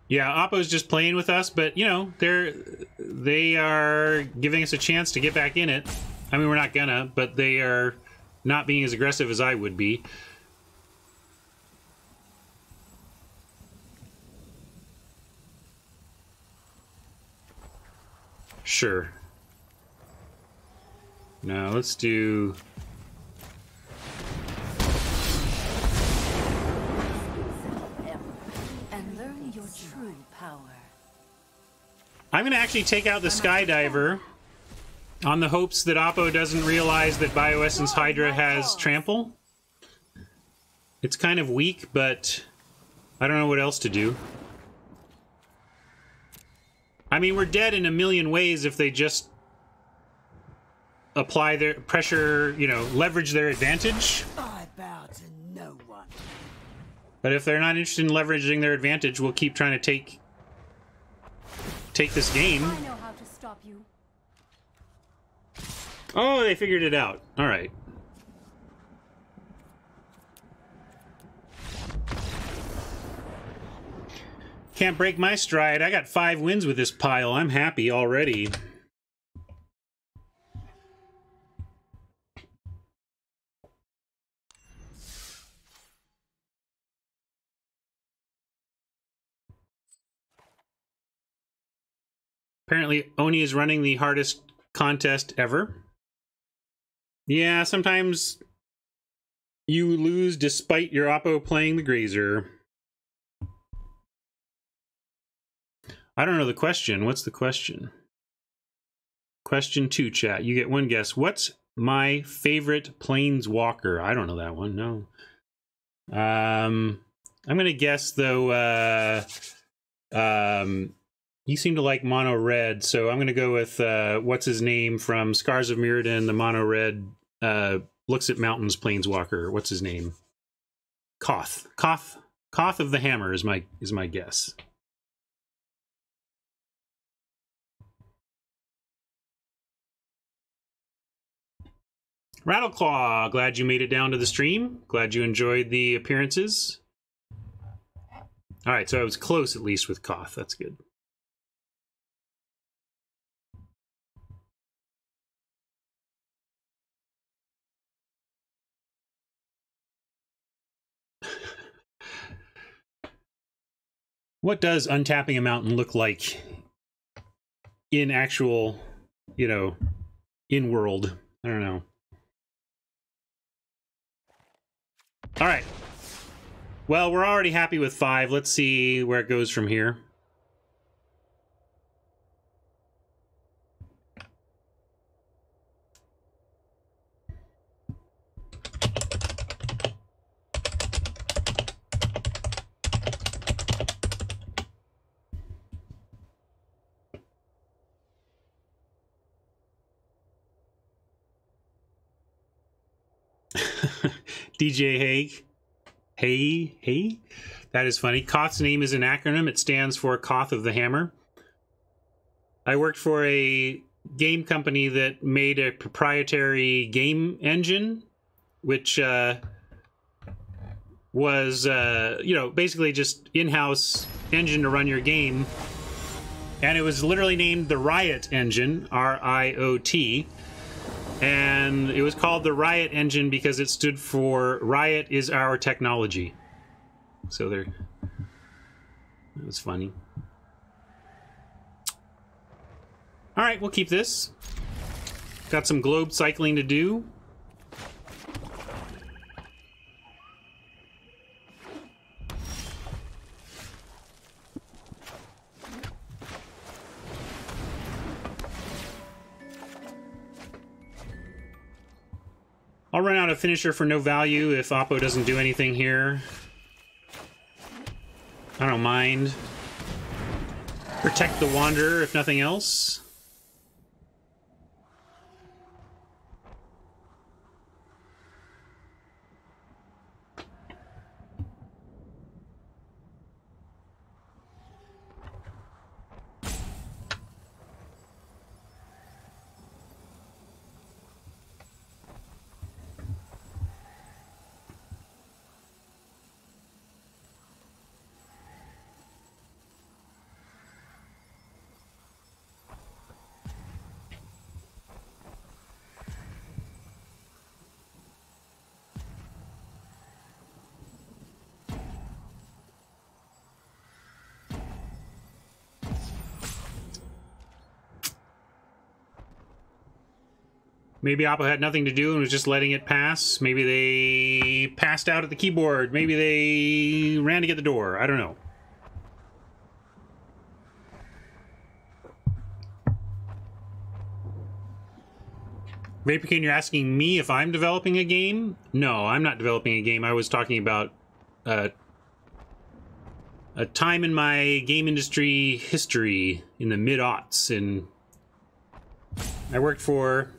Yeah, Oppo's just playing with us, but you know, they're they are giving us a chance to get back in it. I mean, we're not gonna, but they are not being as aggressive as I would be. Sure. Now let's do And learn your true power. I'm going to actually take out the Skydiver on the hopes that Oppo doesn't realize that Bioessence Hydra has Trample. It's kind of weak, but I don't know what else to do. I mean, we're dead in a million ways if they just apply their pressure, you know, leverage their advantage. I bow to no one. But if they're not interested in leveraging their advantage, we'll keep trying to take take this game. I know how to stop you. Oh, they figured it out. All right. Can't break my stride. I got five wins with this pile. I'm happy already. Apparently, Oni is running the hardest contest ever. Yeah, sometimes you lose despite your oppo playing the grazer. I don't know the question. What's the question? Question two, chat. You get one guess. What's my favorite planeswalker? I don't know that one. No. Um, I'm gonna guess though. Uh, um, you seem to like mono red, so I'm gonna go with uh, what's his name from Scars of Mirrodin, the mono red. Uh, looks at mountains planeswalker. What's his name? Koth. Koth. Koth of the Hammer is my is my guess. Rattleclaw, glad you made it down to the stream. Glad you enjoyed the appearances. All right, so I was close at least with Koth. That's good. what does untapping a mountain look like in actual, you know, in world? I don't know. All right. Well, we're already happy with five. Let's see where it goes from here. DJ Haig. Hey, hey. That is funny. Koth's name is an acronym. It stands for Koth of the Hammer. I worked for a game company that made a proprietary game engine, which uh, was, uh, you know, basically just in-house engine to run your game. And it was literally named the Riot Engine, R-I-O-T and it was called the Riot Engine because it stood for Riot is our technology. So there, that was funny. All right, we'll keep this. Got some globe cycling to do. I'll run out of finisher for no value if Oppo doesn't do anything here. I don't mind. Protect the Wanderer, if nothing else. Maybe Oppo had nothing to do and was just letting it pass. Maybe they passed out at the keyboard. Maybe they ran to get the door. I don't know. Vaporcane, you're asking me if I'm developing a game? No, I'm not developing a game. I was talking about uh, a time in my game industry history in the mid aughts, and I worked for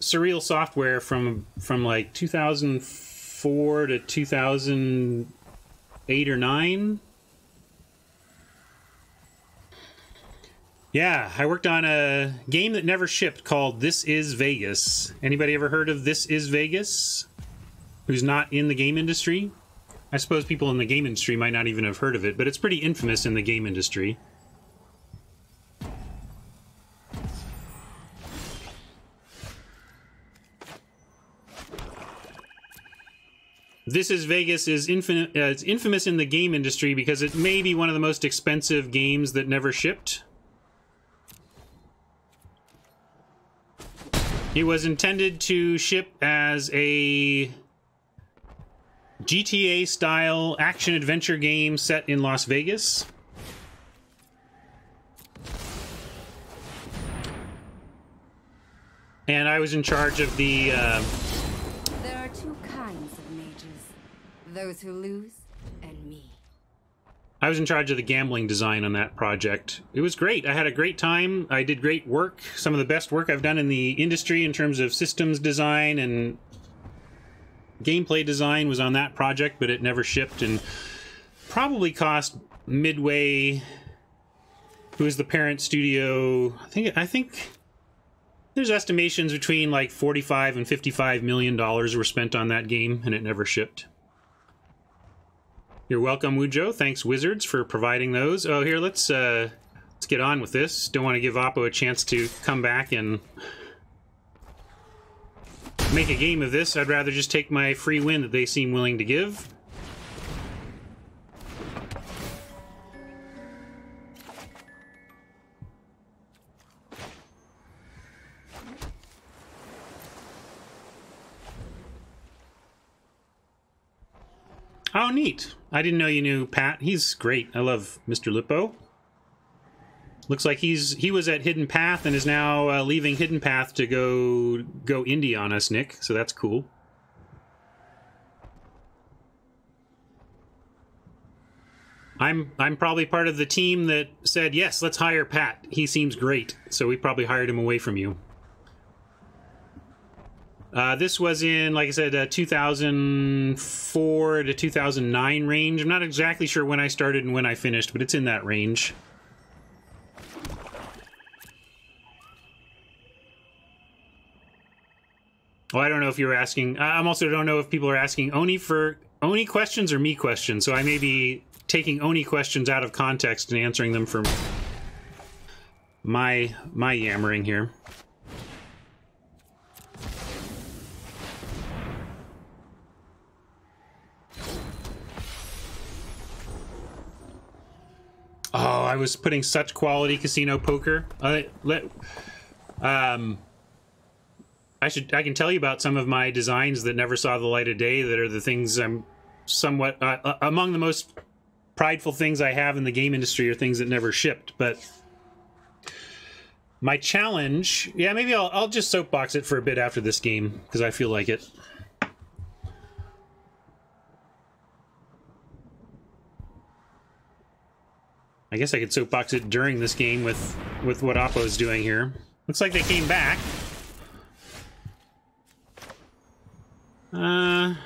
Surreal Software from from like 2004 to 2008 or 9. Yeah, I worked on a game that never shipped called This Is Vegas. Anybody ever heard of This Is Vegas? Who's not in the game industry? I suppose people in the game industry might not even have heard of it, but it's pretty infamous in the game industry. This is Vegas is. Uh, it's infamous in the game industry because it may be one of the most expensive games that never shipped. It was intended to ship as a GTA style action adventure game set in Las Vegas. And I was in charge of the. Uh, those who lose, and me. I was in charge of the gambling design on that project. It was great. I had a great time. I did great work. Some of the best work I've done in the industry in terms of systems design and gameplay design was on that project, but it never shipped and probably cost Midway, who is the parent studio. I think I think there's estimations between like 45 and 55 million dollars were spent on that game and it never shipped. You're welcome, Wujo. Thanks, Wizards, for providing those. Oh, here, let's uh, let's get on with this. Don't want to give Oppo a chance to come back and make a game of this. I'd rather just take my free win that they seem willing to give. Oh, neat. I didn't know you knew Pat. He's great. I love Mr. Lippo. Looks like he's he was at Hidden Path and is now uh, leaving Hidden Path to go go indie on us, Nick. So that's cool. I'm I'm probably part of the team that said yes, let's hire Pat. He seems great. So we probably hired him away from you. Uh, this was in, like I said, uh, 2004 to 2009 range. I'm not exactly sure when I started and when I finished, but it's in that range. Oh, I don't know if you were asking. I'm also don't know if people are asking Oni for Oni questions or me questions. So I may be taking Oni questions out of context and answering them for my my yammering here. I was putting such quality casino poker. Uh, let, um, I should I can tell you about some of my designs that never saw the light of day. That are the things I'm somewhat uh, uh, among the most prideful things I have in the game industry are things that never shipped. But my challenge, yeah, maybe I'll I'll just soapbox it for a bit after this game because I feel like it. I guess I could soapbox it during this game with with what is doing here. Looks like they came back. Uh I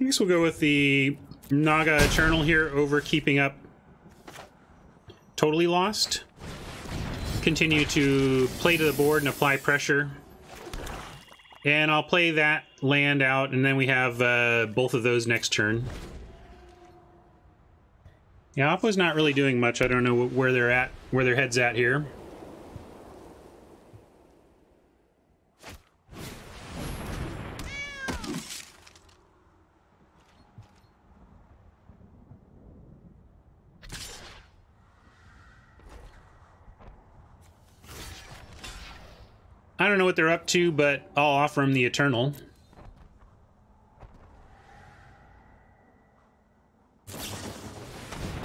guess we'll go with the Naga Eternal here over keeping up Totally Lost. Continue to play to the board and apply pressure. And I'll play that land out, and then we have uh, both of those next turn. Yeah, Oppo's not really doing much. I don't know where they're at, where their head's at here. I don't know what they're up to, but I'll offer them the Eternal.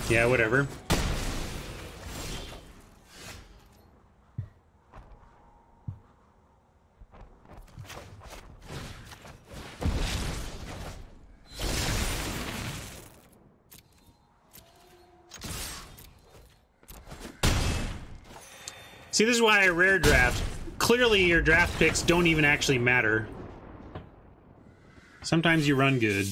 Yeah, whatever. See, this is why I rare draft. Clearly, your draft picks don't even actually matter. Sometimes you run good.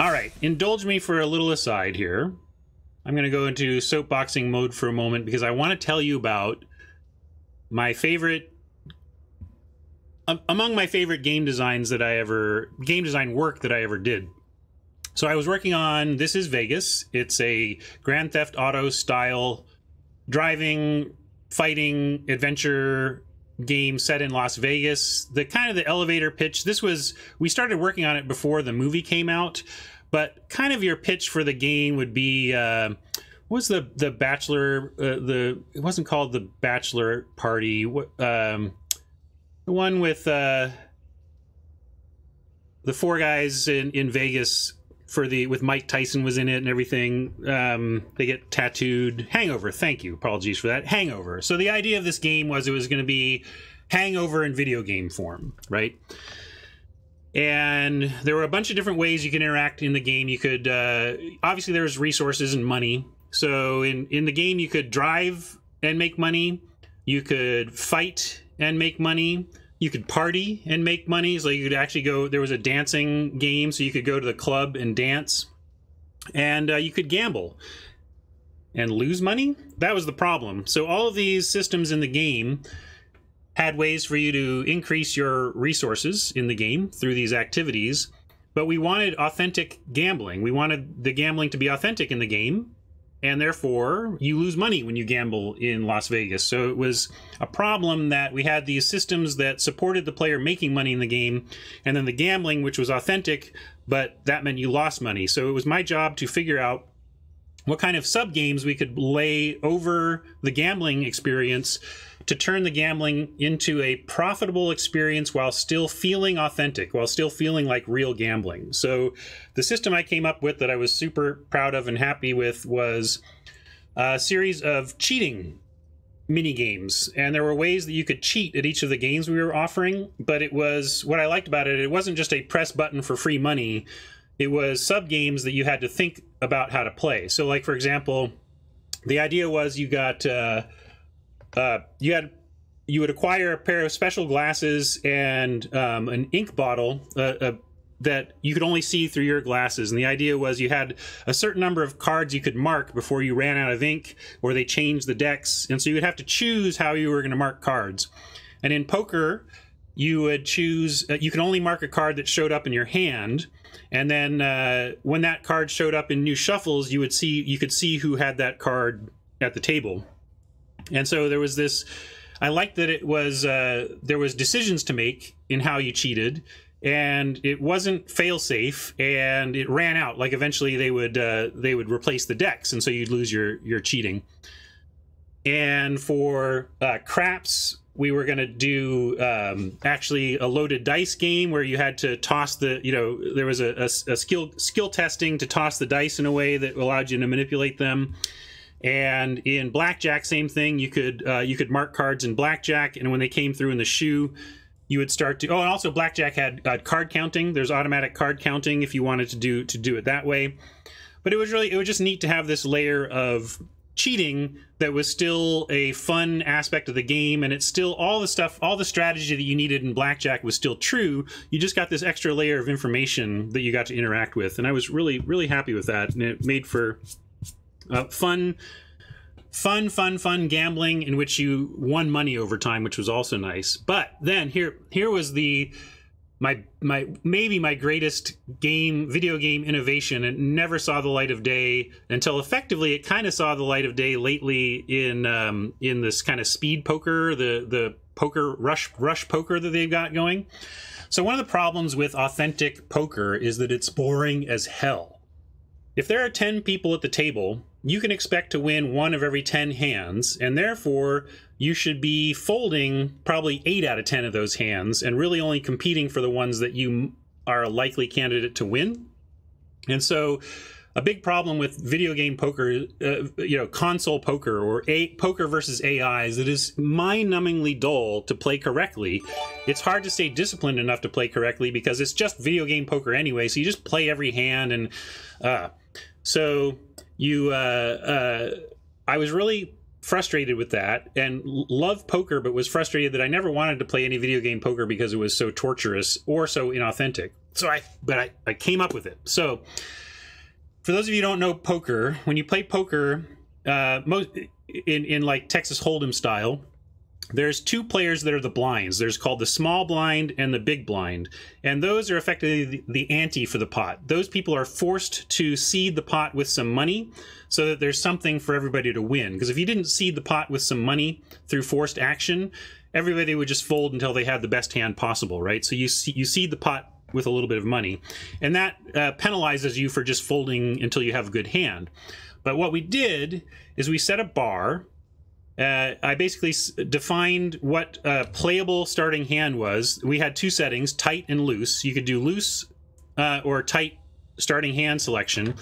All right, indulge me for a little aside here. I'm going to go into soapboxing mode for a moment because I want to tell you about my favorite um, among my favorite game designs that I ever game design work that I ever did. So I was working on This is Vegas. It's a Grand Theft Auto style driving, fighting, adventure game set in Las Vegas. The kind of the elevator pitch. This was we started working on it before the movie came out, but kind of your pitch for the game would be uh, was the the Bachelor uh, the it wasn't called the Bachelor Party. Um, the one with uh, the four guys in in Vegas for the with Mike Tyson was in it and everything. Um, they get tattooed. Hangover. Thank you. Apologies for that. Hangover. So the idea of this game was it was going to be Hangover in video game form, right? And there were a bunch of different ways you can interact in the game. You could uh, obviously there's resources and money. So in in the game you could drive and make money. You could fight and make money you could party and make money. So you could actually go. There was a dancing game, so you could go to the club and dance, and uh, you could gamble and lose money. That was the problem. So all of these systems in the game had ways for you to increase your resources in the game through these activities. But we wanted authentic gambling. We wanted the gambling to be authentic in the game and therefore you lose money when you gamble in Las Vegas. So it was a problem that we had these systems that supported the player making money in the game, and then the gambling, which was authentic, but that meant you lost money. So it was my job to figure out what kind of sub games we could lay over the gambling experience to turn the gambling into a profitable experience while still feeling authentic, while still feeling like real gambling. So, the system I came up with that I was super proud of and happy with was a series of cheating mini games. And there were ways that you could cheat at each of the games we were offering but it was what i liked about it it wasn't just a press button for free money. It was sub games that you had to think about how to play. So like for example the idea was you got uh, uh, you had you would acquire a pair of special glasses and um, an ink bottle uh, uh, that you could only see through your glasses. And the idea was you had a certain number of cards you could mark before you ran out of ink, or they changed the decks, and so you would have to choose how you were going to mark cards. And in poker, you would choose uh, you can only mark a card that showed up in your hand and then uh, when that card showed up in new shuffles, you would see you could see who had that card at the table, and so there was this. I liked that it was uh, there was decisions to make in how you cheated, and it wasn't fail safe, and it ran out. Like eventually they would uh, they would replace the decks, and so you'd lose your your cheating. And for uh, craps, we were going to do um, actually a loaded dice game where you had to toss the you know there was a, a, a skill skill testing to toss the dice in a way that allowed you to manipulate them and in blackjack same thing. You could uh, you could mark cards in blackjack and when they came through in the shoe you would start to oh and also blackjack had uh, card counting. There's automatic card counting if you wanted to do to do it that way. But it was really it was just neat to have this layer of cheating that was still a fun aspect of the game and it's still all the stuff all the strategy that you needed in blackjack was still true. You just got this extra layer of information that you got to interact with and i was really really happy with that and it made for uh, fun fun fun fun gambling in which you won money over time which was also nice. But then here here was the my my maybe my greatest game video game innovation and never saw the light of day until effectively it kind of saw the light of day lately in um, in this kind of speed poker the the poker rush rush poker that they've got going. So one of the problems with authentic poker is that it's boring as hell. If there are 10 people at the table you can expect to win one of every 10 hands and therefore you should be folding probably eight out of 10 of those hands and really only competing for the ones that you are a likely candidate to win. And so, a big problem with video game poker, uh, you know, console poker or a poker versus AI is it is mind-numbingly dull to play correctly. It's hard to stay disciplined enough to play correctly because it's just video game poker anyway. So you just play every hand, and uh, so you. Uh, uh I was really frustrated with that and love poker but was frustrated that I never wanted to play any video game poker because it was so torturous or so inauthentic. So I but I, I came up with it. So for those of you who don't know poker, when you play poker, uh, most in in like Texas Hold'em style, there's two players that are the blinds. There's called the small blind and the big blind. And those are effectively the, the ante for the pot. Those people are forced to seed the pot with some money so that there's something for everybody to win. Because if you didn't seed the pot with some money through forced action, everybody would just fold until they had the best hand possible, right? So you, you seed the pot with a little bit of money. And that uh, penalizes you for just folding until you have a good hand. But what we did is we set a bar uh, I basically defined what a playable starting hand was. We had two settings, tight and loose. You could do loose uh, or tight starting hand selection.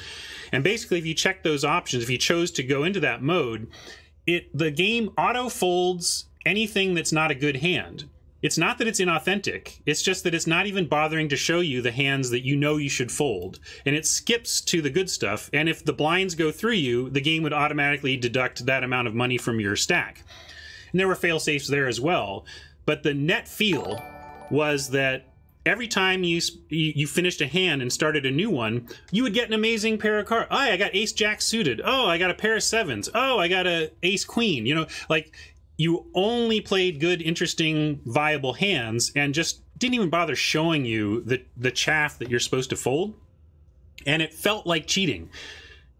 And basically, if you check those options, if you chose to go into that mode, it the game auto folds anything that's not a good hand. It's not that it's inauthentic. It's just that it's not even bothering to show you the hands that you know you should fold. And it skips to the good stuff. And if the blinds go through you, the game would automatically deduct that amount of money from your stack. And there were fail safes there as well. But the net feel was that every time you you finished a hand and started a new one, you would get an amazing pair of cards. Oh, I got ace jack suited. Oh, I got a pair of sevens. Oh, I got a ace queen. You know, like you only played good, interesting, viable hands and just didn't even bother showing you the, the chaff that you're supposed to fold. And it felt like cheating,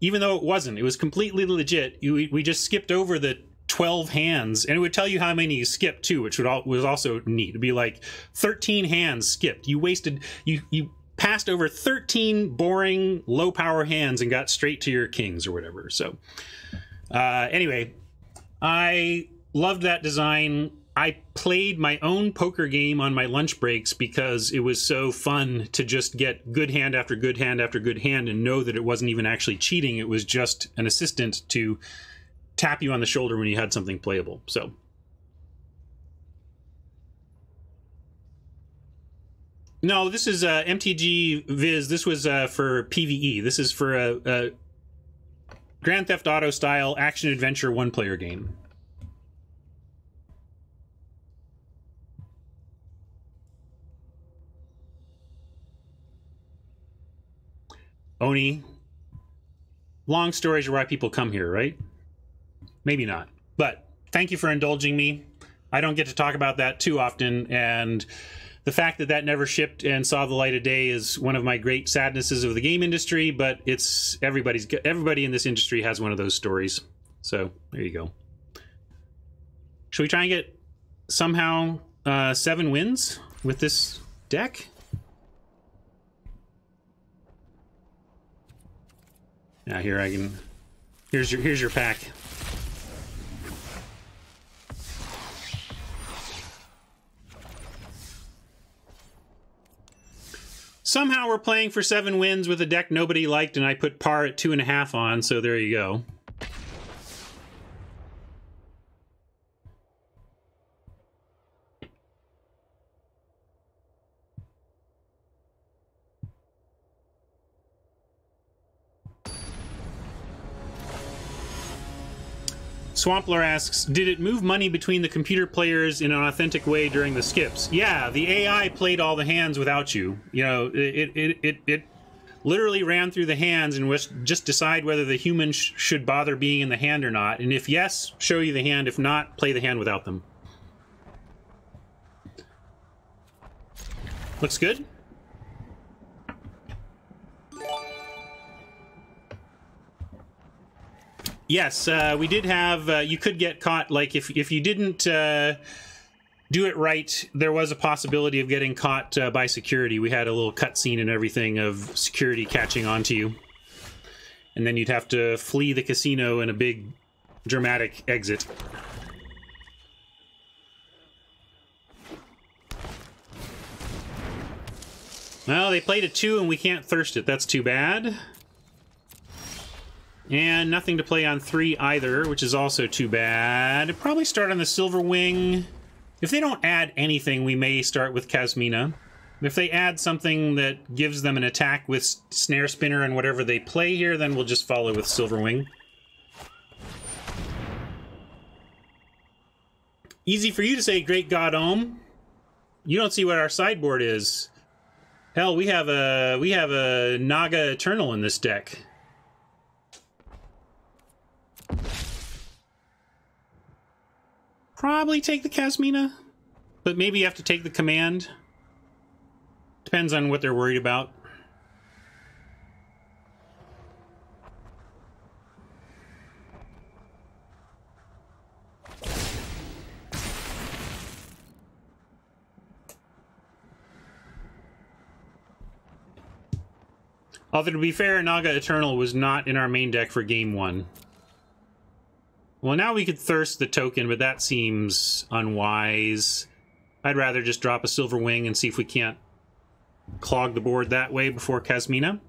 even though it wasn't. It was completely legit. You, we just skipped over the 12 hands and it would tell you how many you skipped too which would all, was also neat it'd be like 13 hands skipped you wasted you you passed over 13 boring low power hands and got straight to your kings or whatever so uh, anyway i loved that design. I played my own poker game on my lunch breaks because it was so fun to just get good hand after good hand after good hand and know that it wasn't even actually cheating. It was just an assistant to tap you on the shoulder when you had something playable. So. No, this is uh, MTG Viz. This was uh, for PVE. This is for a, a Grand Theft Auto style action adventure one player game. Oni. Long stories are why people come here, right? Maybe not. But thank you for indulging me. I don't get to talk about that too often, and the fact that that never shipped and saw the light of day is one of my great sadnesses of the game industry. But it's everybody's everybody in this industry has one of those stories. So there you go. Should we try and get somehow uh, seven wins with this deck? Yeah, here I can. Here's your here's your pack. Somehow we're playing for seven wins with a deck nobody liked, and I put par at two and a half on, so there you go. Swampler asks, did it move money between the computer players in an authentic way during the skips? Yeah, the AI played all the hands without you. You know, it it it, it literally ran through the hands and was just decide whether the human sh should bother being in the hand or not. And if yes, show you the hand. If not, play the hand without them. Looks good. Yes, uh, we did have. Uh, you could get caught. Like if if you didn't uh, do it right, there was a possibility of getting caught uh, by security. We had a little cutscene and everything of security catching onto you, and then you'd have to flee the casino in a big, dramatic exit. Well, they played a two, and we can't thirst it. That's too bad. And nothing to play on three either, which is also too bad. Probably start on the Silver Wing. If they don't add anything, we may start with Kasmina. If they add something that gives them an attack with Snarespinner and whatever they play here, then we'll just follow with Silver Wing. Easy for you to say, Great God Ohm. You don't see what our sideboard is. Hell, we have a we have a Naga Eternal in this deck. Probably take the Kasmina, but maybe you have to take the command. Depends on what they're worried about. Although, to be fair, Naga Eternal was not in our main deck for game one. Well, now we could thirst the token, but that seems unwise. I'd rather just drop a Silver Wing and see if we can't clog the board that way before Kasmina.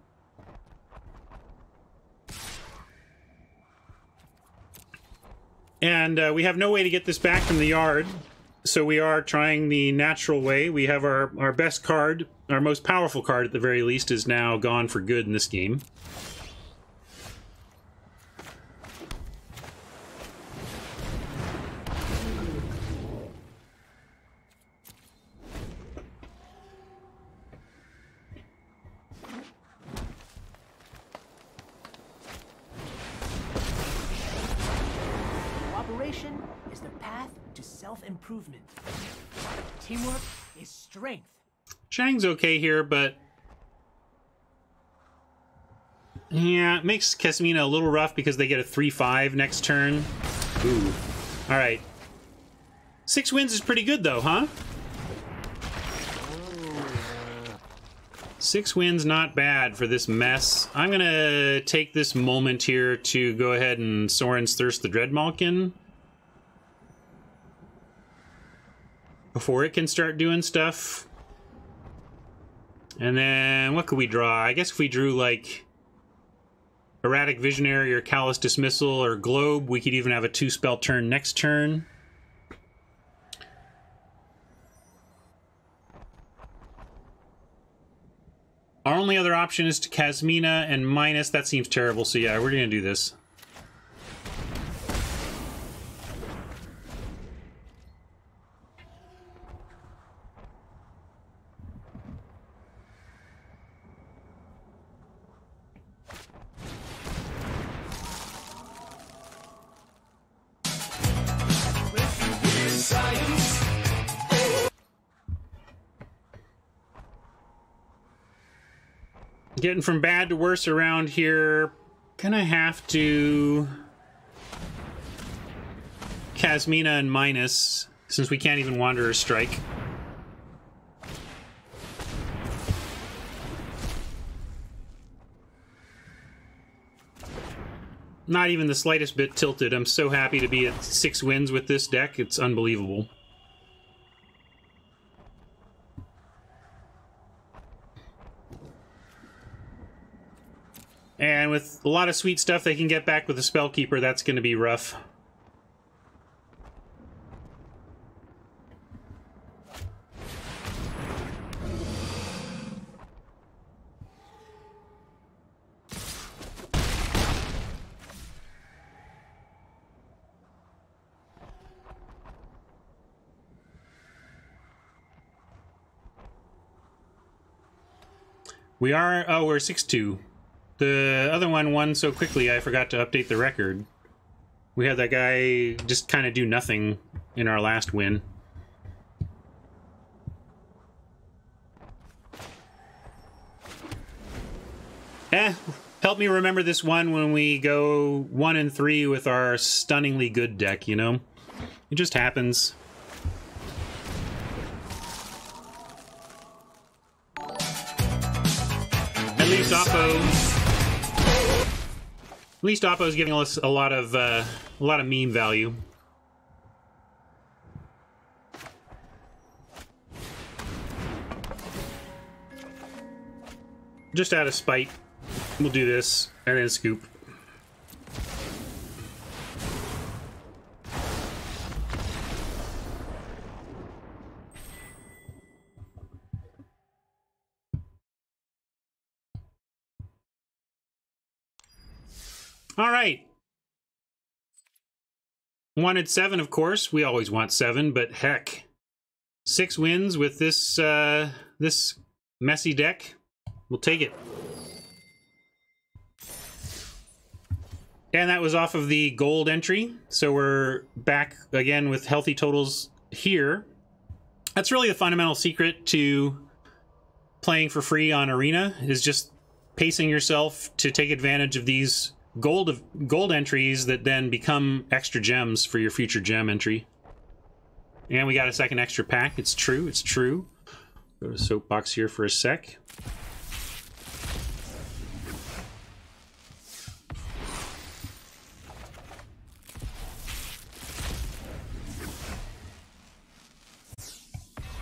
And uh, we have no way to get this back from the yard, so we are trying the natural way. We have our, our best card, our most powerful card at the very least, is now gone for good in this game. Cooperation is the path to self-improvement. Teamwork is strength. Shang's okay here, but yeah, it makes Kasmina a little rough because they get a 3-5 next turn. Ooh. Alright. Six wins is pretty good, though, huh? Six wins, not bad for this mess. I'm gonna take this moment here to go ahead and Sorin's Thirst the Dreadmalkin. Before it can start doing stuff. And then, what could we draw? I guess if we drew, like, Erratic Visionary or Callous Dismissal or Globe, we could even have a two-spell turn next turn. Our only other option is to Kasmina and minus. That seems terrible, so yeah, we're gonna do this. Getting from bad to worse around here. Gonna have to... Kasmina and Minus, since we can't even Wanderer Strike. Not even the slightest bit tilted. I'm so happy to be at six wins with this deck. It's unbelievable. And with a lot of sweet stuff they can get back with the Spellkeeper, that's going to be rough. We are... Oh, we're 6-2. The other one won so quickly I forgot to update the record. We had that guy just kind of do nothing in our last win. Eh, help me remember this one when we go 1 and 3 with our stunningly good deck, you know? It just happens. At least Oppo. At least is giving us a lot of uh, a lot of meme value. Just out of spite, we'll do this and then scoop. All right. Wanted seven, of course. We always want seven, but heck, six wins with this uh, this messy deck. We'll take it. And that was off of the gold entry. So we're back again with healthy totals here. That's really the fundamental secret to playing for free on Arena is just pacing yourself to take advantage of these gold of gold entries that then become extra gems for your future gem entry. And we got a second extra pack. It's true. It's true. Go to soapbox here for a sec.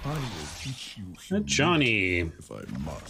I will teach you Johnny. if I must.